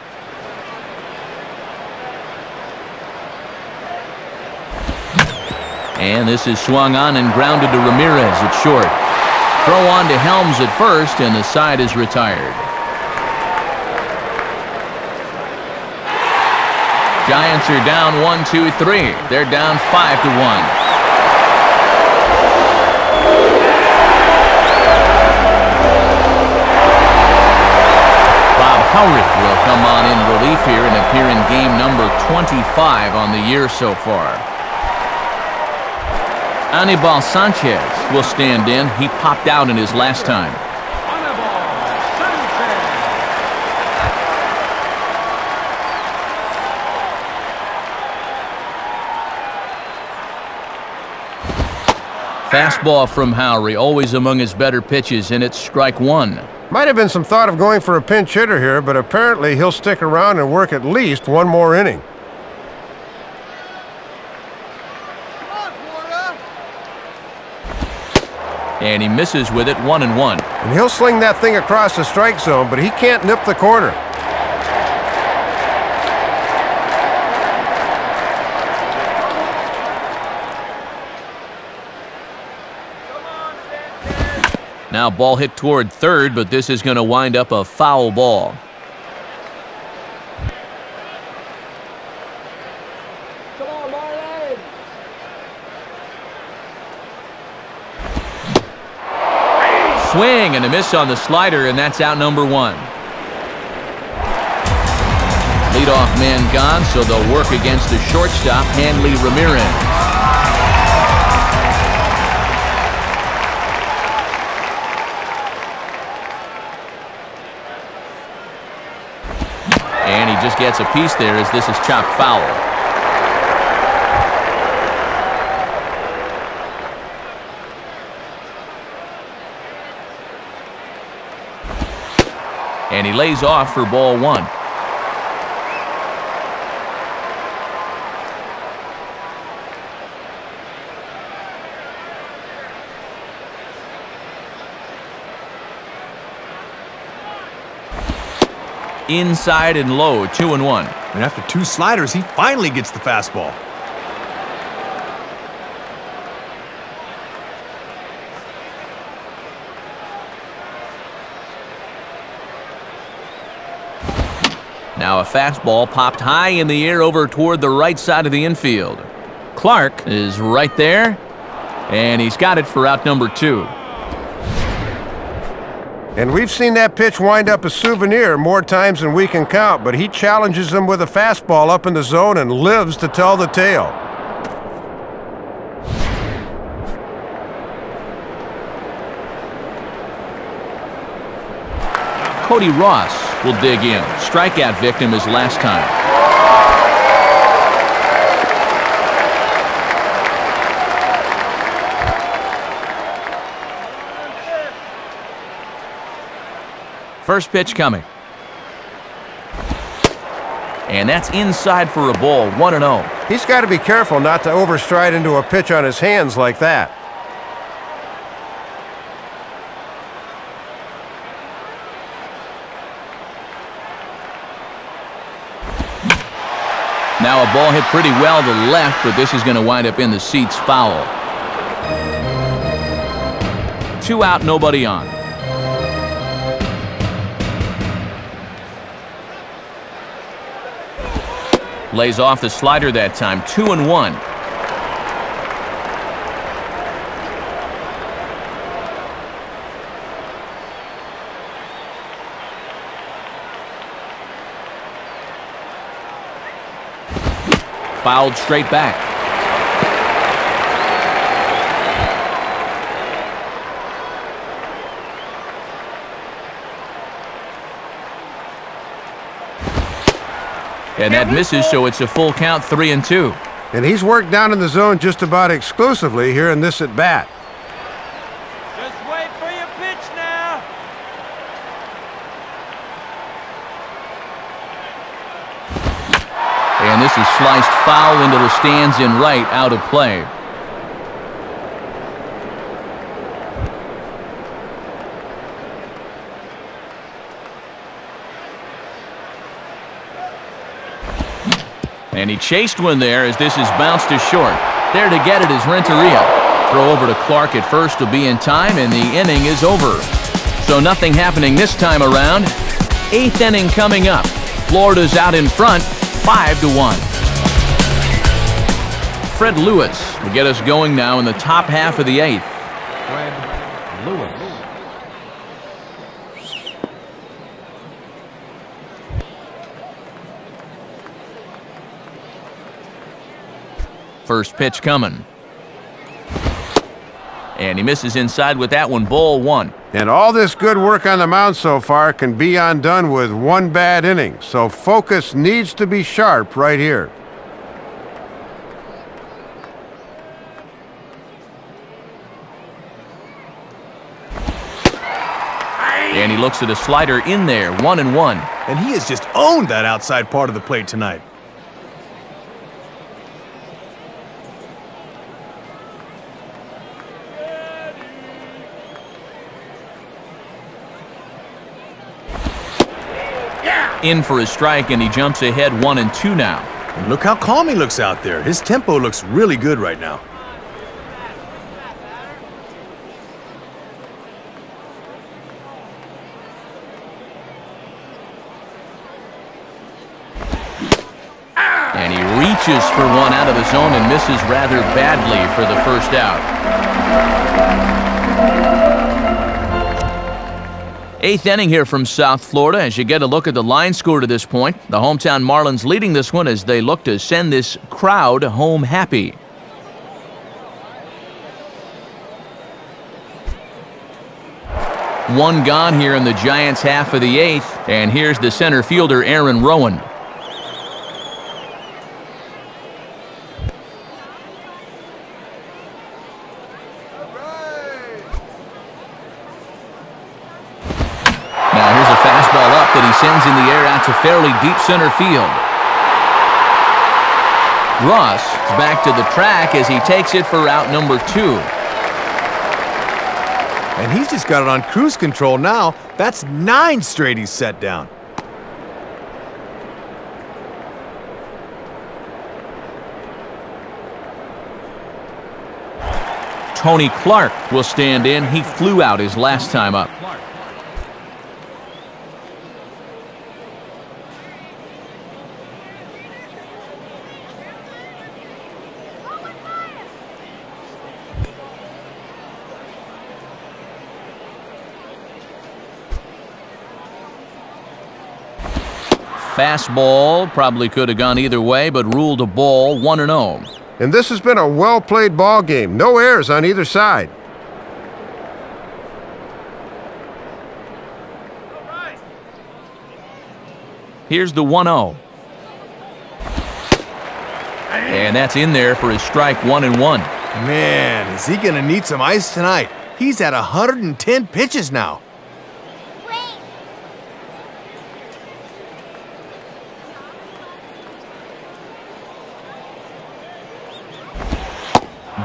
And this is swung on and grounded to Ramirez at short. Throw on to Helms at first, and the side is retired. Giants are down one, two, three. They're down five to one. Bob Howry will come on in relief here and appear in game number 25 on the year so far. Anibal Sanchez will stand in. He popped out in his last time. Fastball from Howry, always among his better pitches, and it's strike one. Might have been some thought of going for a pinch hitter here, but apparently he'll stick around and work at least one more inning. And he misses with it one and one. And he'll sling that thing across the strike zone, but he can't nip the corner. Now ball hit toward third, but this is going to wind up a foul ball. Swing and a miss on the slider, and that's out number one. Leadoff man gone, so they'll work against the shortstop, Hanley Ramirez. And he just gets a piece there as this is chopped foul. He lays off for ball one. Inside and low, two and one. And after two sliders, he finally gets the fastball. Now a fastball popped high in the air over toward the right side of the infield. Clark is right there, and he's got it for out number two. And we've seen that pitch wind up a souvenir more times than we can count, but he challenges them with a fastball up in the zone and lives to tell the tale. Cody Ross will dig in. Strikeout victim his last time. First pitch coming. And that's inside for a ball, 1 0. He's got to be careful not to overstride into a pitch on his hands like that. Now a ball hit pretty well to left, but this is going to wind up in the seats foul. Two out, nobody on. Lays off the slider that time, two and one. Fouled straight back. And that misses, so it's a full count, three and two. And he's worked down in the zone just about exclusively here in this at bat. is sliced foul into the stands in right out of play. And he chased one there as this is bounced to short. There to get it is Renteria. Throw over to Clark at first to be in time, and the inning is over. So nothing happening this time around. Eighth inning coming up. Florida's out in front, 5 to 1. Fred Lewis will get us going now in the top half of the eighth. Fred Lewis. First pitch coming. And he misses inside with that one, ball one. And all this good work on the mound so far can be undone with one bad inning, so focus needs to be sharp right here. Looks at a slider in there, one and one. And he has just owned that outside part of the plate tonight. In for a strike, and he jumps ahead one and two now. And look how calm he looks out there. His tempo looks really good right now. And he reaches for one out of the zone and misses rather badly for the first out. Eighth inning here from South Florida as you get a look at the line score to this point. The hometown Marlins leading this one as they look to send this crowd home happy. One gone here in the Giants' half of the eighth, and here's the center fielder Aaron Rowand. Out deep center field. Ross is back to the track as he takes it for route number two. And he's just got it on cruise control now. That's nine straight he's set down. Tony Clark will stand in. He flew out his last time up. Fastball probably could have gone either way, but ruled a ball 1 0. And this has been a well-played ball game. No errors on either side. Here's the 1 0. And that's in there for his strike 1 and 1. Man, is he going to need some ice tonight? He's at 110 pitches now.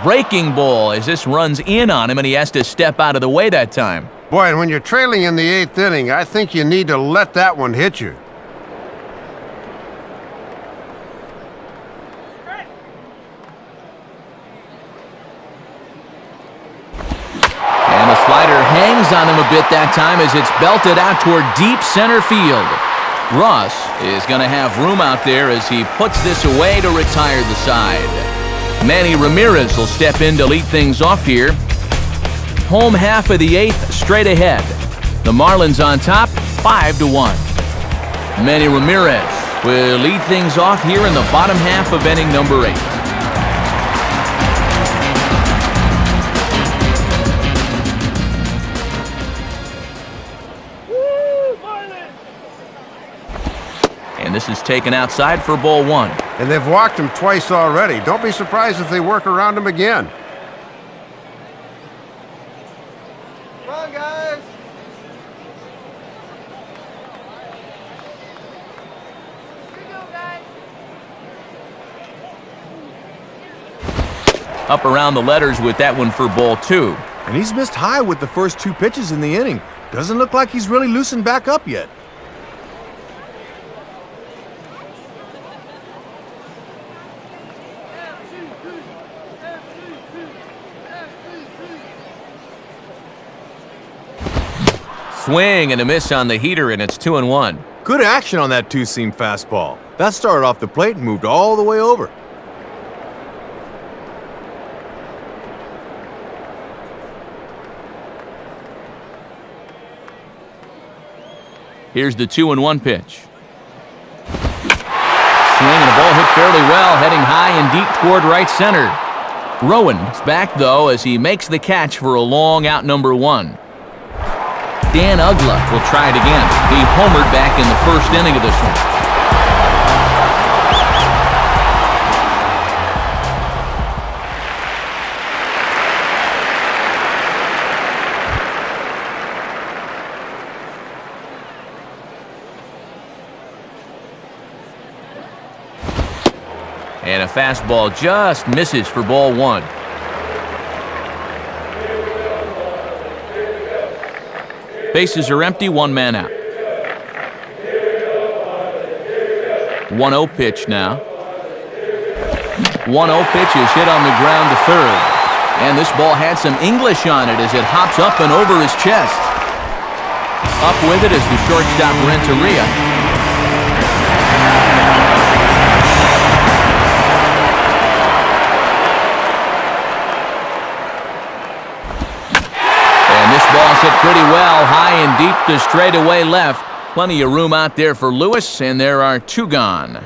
Breaking ball as this runs in on him and he has to step out of the way that time. Boy, and when you're trailing in the eighth inning, I think you need to let that one hit you. And the slider hangs on him a bit that time as it's belted out toward deep center field. Ross is going to have room out there as he puts this away to retire the side. Manny Ramirez will step in to lead things off here. Home half of the eighth straight ahead. The Marlins on top, 5 to 1. Manny Ramirez will lead things off here in the bottom half of inning number eight. And this is taken outside for ball one. And they've walked him twice already. Don't be surprised if they work around him again. Come on, guys. Up around the letters with that one for ball two. And he's missed high with the first two pitches in the inning. Doesn't look like he's really loosened back up yet. Swing and a miss on the heater, and it's 2 and 1. Good action on that two-seam fastball. That started off the plate and moved all the way over. Here's the 2 and 1 pitch. Swing and a ball hit fairly well, heading high and deep toward right center. Rowand is back, though, as he makes the catch for a long out number one. Dan Uggla will try it again. He homered back in the first inning of this one. And a fastball just misses for ball one. Bases are empty, one man out. 1-0 pitch now. 1-0 pitch is hit on the ground to third. And this ball had some English on it as it hops up and over his chest. Up with it is the shortstop Renteria. Pretty well, high and deep to straightaway left. Plenty of room out there for Lewis, and there are two gone.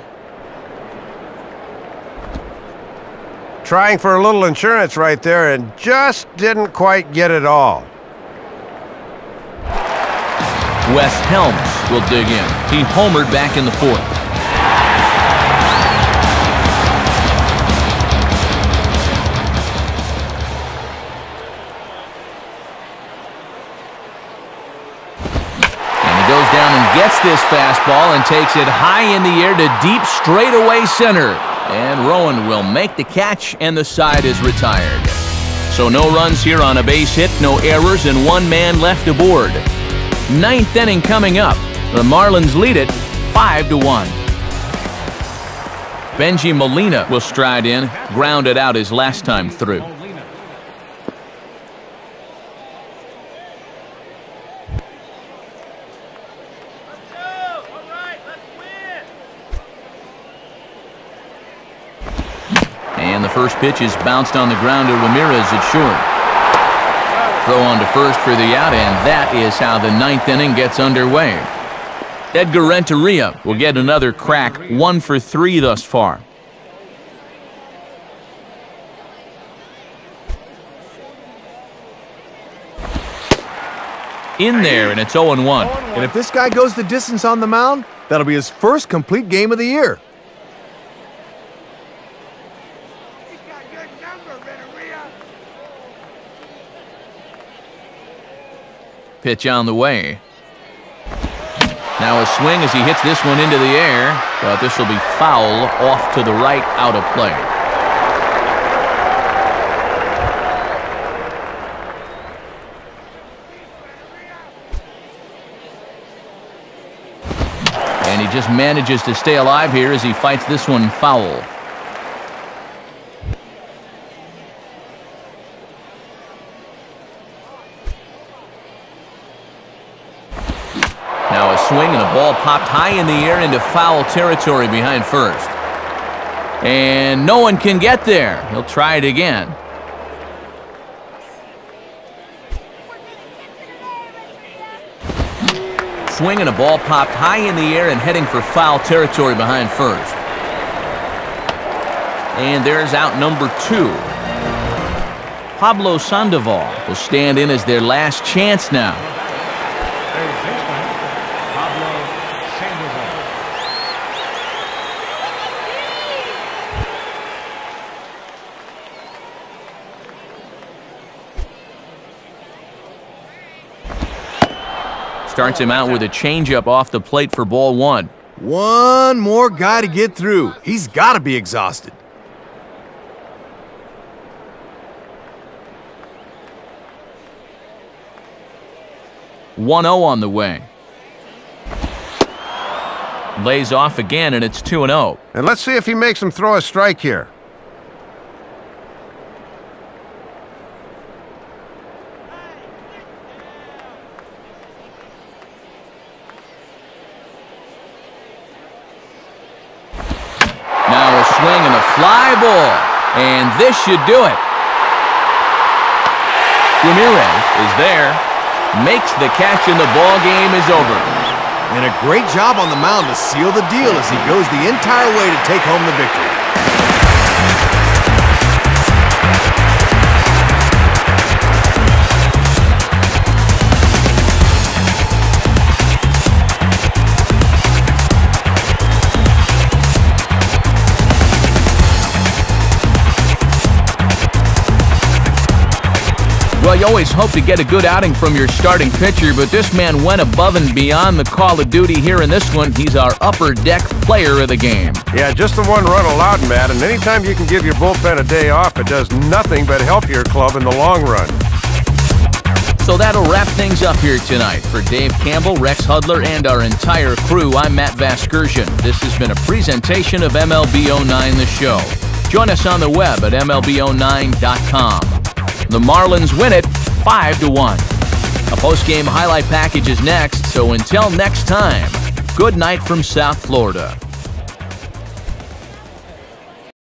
Trying for a little insurance right there and just didn't quite get it all. Wes Helms will dig in. He homered back in the fourth. This fastball and takes it high in the air to deep straightaway center. And Rowand will make the catch, and the side is retired. So no runs here on a base hit, no errors, and one man left aboard. Ninth inning coming up. The Marlins lead it 5 to 1. Bengie Molina will stride in, grounded out his last time through. First pitch is bounced on the ground to Ramirez at short. Throw on to first for the out, and that is how the ninth inning gets underway. Edgar Renteria will get another crack, one for three thus far. In there, and it's 0-1. And if this guy goes the distance on the mound, that'll be his first complete game of the year. Pitch on the way. Now a swing as he hits this one into the air, but this will be foul off to the right out of play. And he just manages to stay alive here as he fights this one foul. Swing, and the ball popped high in the air into foul territory behind first. And no one can get there. He'll try it again. Swing and a ball popped high in the air and heading for foul territory behind first. And there's out number two. Pablo Sandoval will stand in as their last chance now. Starts him out with a changeup off the plate for ball one. One more guy to get through. He's got to be exhausted. One zero oh on the way. Lays off again, and it's 2 0. And let's see if he makes him throw a strike here. ball. And this should do it. Ramirez is there, makes the catch, and the ball game is over. And a great job on the mound to seal the deal as he goes the entire way to take home the victory. Well, you always hope to get a good outing from your starting pitcher, but this man went above and beyond the call of duty here in this one. He's our upper deck player of the game. Yeah, just the one run allowed, Matt, and anytime you can give your bullpen a day off, it does nothing but help your club in the long run. So that'll wrap things up here tonight. For Dave Campbell, Rex Hudler, and our entire crew, I'm Matt Vasgersian. This has been a presentation of MLB09 The Show. Join us on the web at MLB09.com. The Marlins win it 5 to 1. A post-game highlight package is next, so until next time, good night from South Florida.